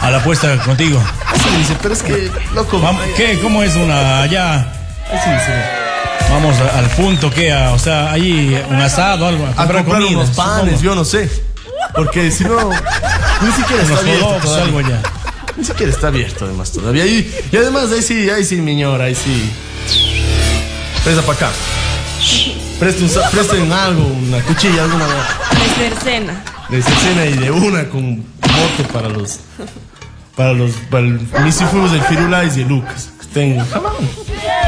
A la apuesta contigo. Así dice, pero es que, loco. Vamos, ¿Qué? ¿Cómo es una allá? Así dice. Vamos a- al punto que, a- o sea, ahí un asado, algo, a A comprar, comprar comida, unos panes, supongo. yo no sé. Porque si no, ni siquiera está abierto algo ya. Ni siquiera está abierto además todavía. Y, y además ahí sí, ahí sí, miñora, ahí sí. Presta para acá. Presten, sa- presten algo, una cuchilla, alguna De cercena. de cena y de una con bote para los para los para el Missy Foods, el Firulais y el Lucas. Jamón.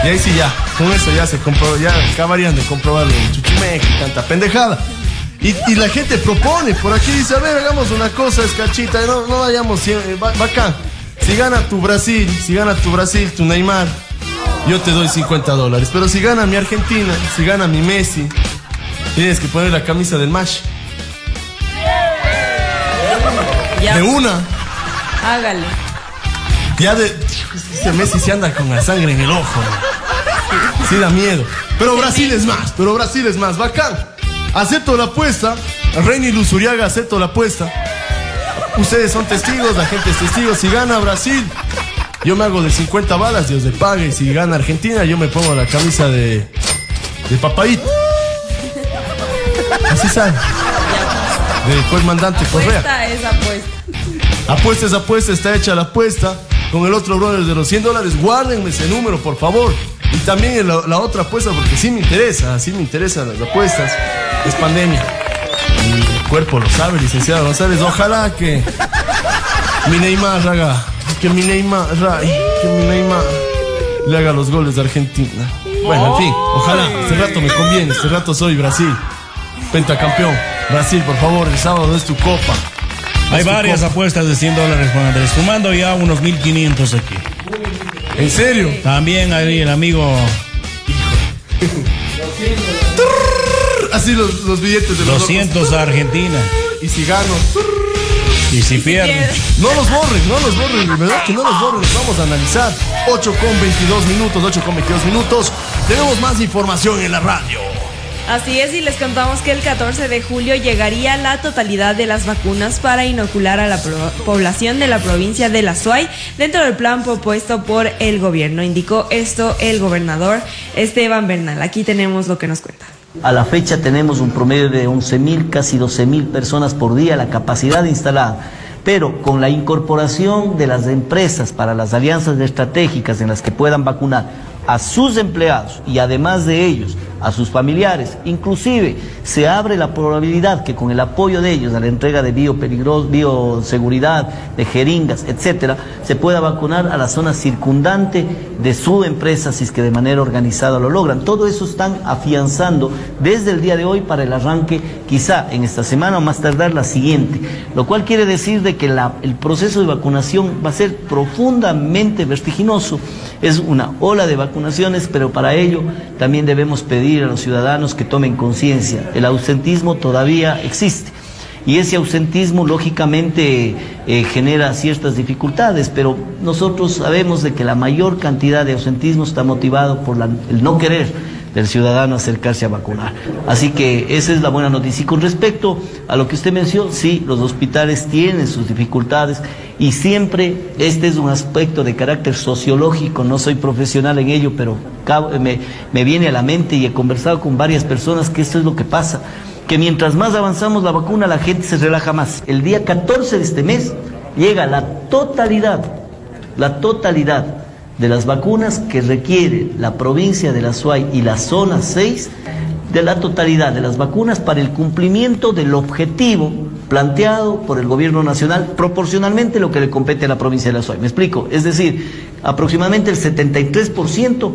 Y ahí sí ya, con eso ya se comprobó, ya acabarían de comprobar el chuchimeque tanta pendejada. Y, y la gente propone, por aquí dice, a ver, hagamos una cosa, escachita, no, no vayamos, eh, ba- bacán. Si gana tu Brasil, si gana tu Brasil, tu Neymar, yo te doy 50 dólares. Pero si gana mi Argentina, si gana mi Messi, tienes que poner la camisa del Mash. Ya. De una. Hágale. Ya de. Este Messi se anda con la sangre en el ojo. ¿no? Sí da miedo. Pero Brasil es más, pero Brasil es más. Bacán. Acepto la apuesta. Reini Luzuriaga, acepto la apuesta. Ustedes son testigos, la gente es testigo. Si gana Brasil, yo me hago de 50 balas, Dios le pague. Si gana Argentina, yo me pongo la camisa de. de papaíto. Así sale. De comandante Correa. Apuesta es apuesta. Apuesta es apuesta, está hecha la apuesta. Con el otro brother de los 100 dólares, guárdenme ese número, por favor. Y también la, la otra apuesta, porque sí me interesa, sí me interesan las apuestas. Es pandemia. Y el cuerpo lo sabe, licenciado González. Ojalá que mi Neymar haga, que mi Neymar, que mi Neymar le haga los goles de Argentina. Bueno, en fin, ojalá. Este rato me conviene, este rato soy Brasil. Pentacampeón. Brasil, por favor, el sábado es tu copa. Hay Es varias copa. apuestas de 100 dólares, Juan Andrés. Sumando ya unos 1500 aquí. ¿En serio? También ahí el amigo. Así los, los billetes de los 200 a Argentina. Y si gano. Y si pierde. No los borren, no los borren, de verdad que no los borren, los vamos a analizar. 8 con 22 minutos, 8 con 22 minutos. Tenemos más información en la radio. Así es, y les contamos que el 14 de julio llegaría la totalidad de las vacunas para inocular a la población de la provincia de La Suay dentro del plan propuesto por el gobierno. Indicó esto el gobernador Esteban Bernal. Aquí tenemos lo que nos cuenta. A la fecha tenemos un promedio de 11.000, casi 12.000 personas por día, la capacidad instalada. Pero con la incorporación de las empresas para las alianzas estratégicas en las que puedan vacunar a sus empleados y además de ellos a sus familiares, inclusive se abre la probabilidad que con el apoyo de ellos a la entrega de bioseguridad, de jeringas, etcétera, se pueda vacunar a la zona circundante de su empresa si es que de manera organizada lo logran. Todo eso están afianzando desde el día de hoy para el arranque quizá en esta semana o más tardar la siguiente, lo cual quiere decir de que el proceso de vacunación va a ser profundamente vertiginoso. Es una ola de vacunaciones, pero para ello también debemos pedir a los ciudadanos que tomen conciencia. El ausentismo todavía existe. Y ese ausentismo lógicamente eh, genera ciertas dificultades, pero nosotros sabemos de que la mayor cantidad de ausentismo está motivado por el no querer del ciudadano acercarse a vacunar. Así que esa es la buena noticia. Y con respecto a lo que usted mencionó, sí, los hospitales tienen sus dificultades y siempre este es un aspecto de carácter sociológico, no soy profesional en ello, pero me, me viene a la mente y he conversado con varias personas que esto es lo que pasa, que mientras más avanzamos la vacuna la gente se relaja más. El día 14 de este mes llega la totalidad, la totalidad de las vacunas que requiere la provincia de la Suay y la zona 6 de la totalidad de las vacunas para el cumplimiento del objetivo planteado por el gobierno nacional proporcionalmente lo que le compete a la provincia de la Suay. Me explico, es decir, aproximadamente el 73%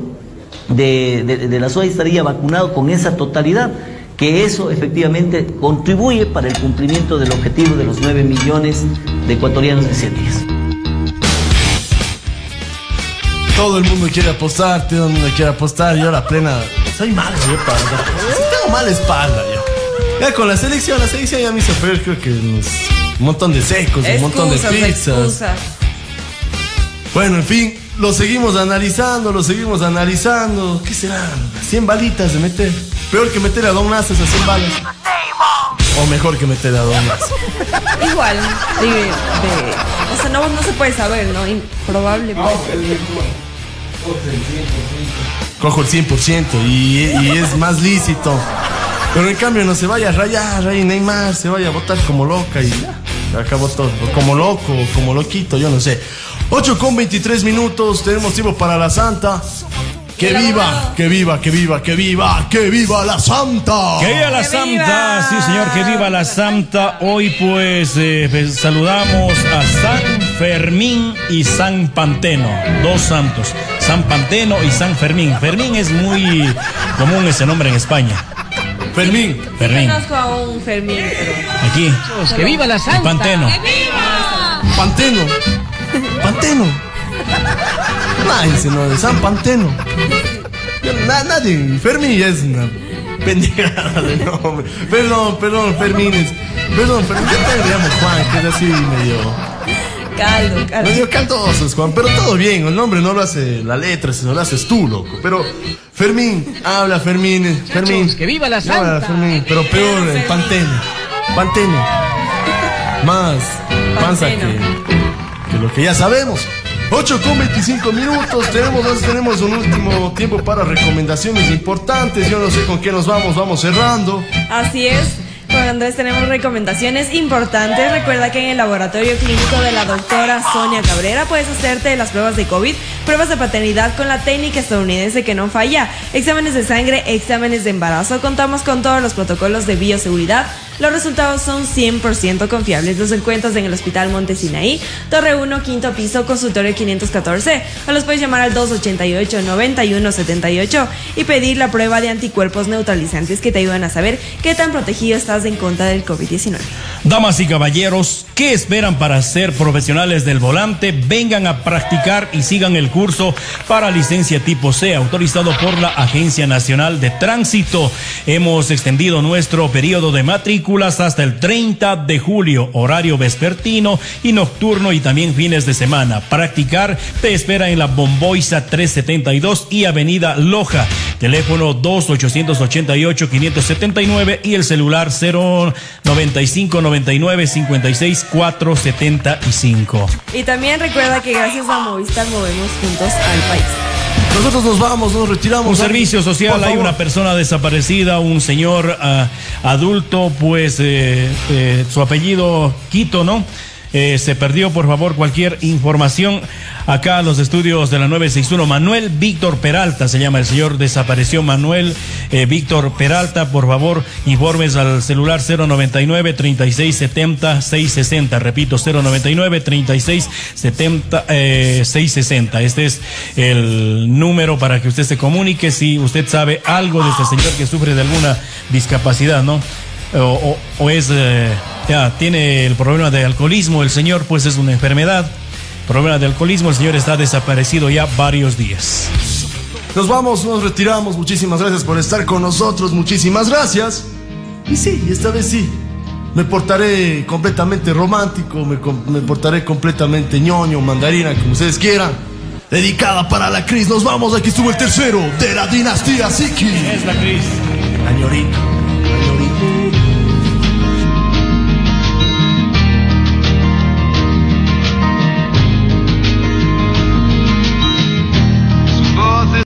de, de, de la Suay estaría vacunado con esa totalidad, que eso efectivamente contribuye para el cumplimiento del objetivo de los 9 millones de ecuatorianos en 100 días. Todo el mundo quiere apostar, todo el mundo quiere apostar. Yo la plena. Soy malo, yo para. Si tengo mala espalda, yo. Ya con la selección, la selección ya me hizo perder, creo que unos- un montón de secos, un montón de pizzas. excusas. Bueno, en fin, lo seguimos analizando, lo seguimos analizando. ¿Qué será? 100 balitas de meter. Peor que meter a Don Nazas a 100 balas. O mejor que meter a Don Nazas. Igual, de, de- o sea, no, no se puede saber, ¿no? Improbable. pues. Cojo el 100% y, y es más lícito. Pero en cambio no se vaya a rayar ahí Neymar, se vaya a botar como loca y ya. acabó todo. Como loco, como loquito, yo no sé. 8 con 23 minutos, tenemos tiempo para la Santa. Que viva, que viva, que viva, que viva, que viva la Santa. Que viva la Santa, sí señor, que viva la Santa. Hoy pues, eh, saludamos a San Fermín y San Panteno, dos santos, San Panteno y San Fermín. Fermín es muy común ese nombre en España. Fermín. Fermín. Conozco a un Fermín, pero. Aquí. Que viva la Santa. Y Panteno. Panteno. Panteno. Nadie se no de San Panteno. Na- nadie. Fermín es una pendejada de nombre. Perdón, perdón, Fermín es. Perdón, Fermín. Yo me llamo Juan, que es así medio. Caldo, caldo. Medio caldoso es Juan, pero todo bien. El nombre no lo hace la letra, sino lo haces tú, loco. Pero Fermín, habla Fermín. Fermín. que viva la Habla, Santa. Fermín, pero peor, el Panteno. Panteno. Más panza que, que lo que ya sabemos. 8 con 25 minutos, tenemos, tenemos un último tiempo para recomendaciones importantes. Yo no sé con qué nos vamos, vamos cerrando. Así es. Andrés tenemos recomendaciones importantes. Recuerda que en el laboratorio clínico de la doctora Sonia Cabrera puedes hacerte las pruebas de COVID, pruebas de paternidad con la técnica estadounidense que no falla, exámenes de sangre, exámenes de embarazo. Contamos con todos los protocolos de bioseguridad. Los resultados son 100% confiables. Los encuentras en el Hospital Monte Sinaí, Torre 1, quinto piso, consultorio 514. O los puedes llamar al 288-9178 y pedir la prueba de anticuerpos neutralizantes que te ayudan a saber qué tan protegido estás en contra del COVID-19. Damas y caballeros, ¿qué esperan para ser profesionales del volante? Vengan a practicar y sigan el curso para licencia tipo C, autorizado por la Agencia Nacional de Tránsito. Hemos extendido nuestro periodo de matrículas hasta el 30 de julio, horario vespertino y nocturno y también fines de semana. Practicar te espera en la Bomboiza 372 y Avenida Loja. Teléfono 2-888-579 y el celular 095 99 56 475. Y también recuerda que gracias a Movistar movemos juntos al país. Nosotros nos vamos, nos retiramos. Un servicio social, hay una persona desaparecida, un señor ah, adulto, pues eh, eh, su apellido Quito, ¿no? Eh, se perdió, por favor, cualquier información acá a los estudios de la 961. Manuel Víctor Peralta se llama el señor, desapareció Manuel eh, Víctor Peralta. Por favor, informes al celular 099 3670 660. Repito, 099 3670 eh, 660. Este es el número para que usted se comunique si usted sabe algo de este señor que sufre de alguna discapacidad, ¿no? O, o- o es, eh, ya, tiene el problema de alcoholismo, el señor pues es una enfermedad, problema de alcoholismo, el señor está desaparecido ya varios días. Nos vamos, nos retiramos. Muchísimas gracias por estar con nosotros. Muchísimas gracias. Y sí, esta vez sí. Me portaré completamente romántico, me, me portaré completamente ñoño, mandarina, como ustedes quieran. Dedicada para la Cris. Nos vamos, aquí estuvo el tercero de la dinastía Siki. Es la Cris. Ñorita.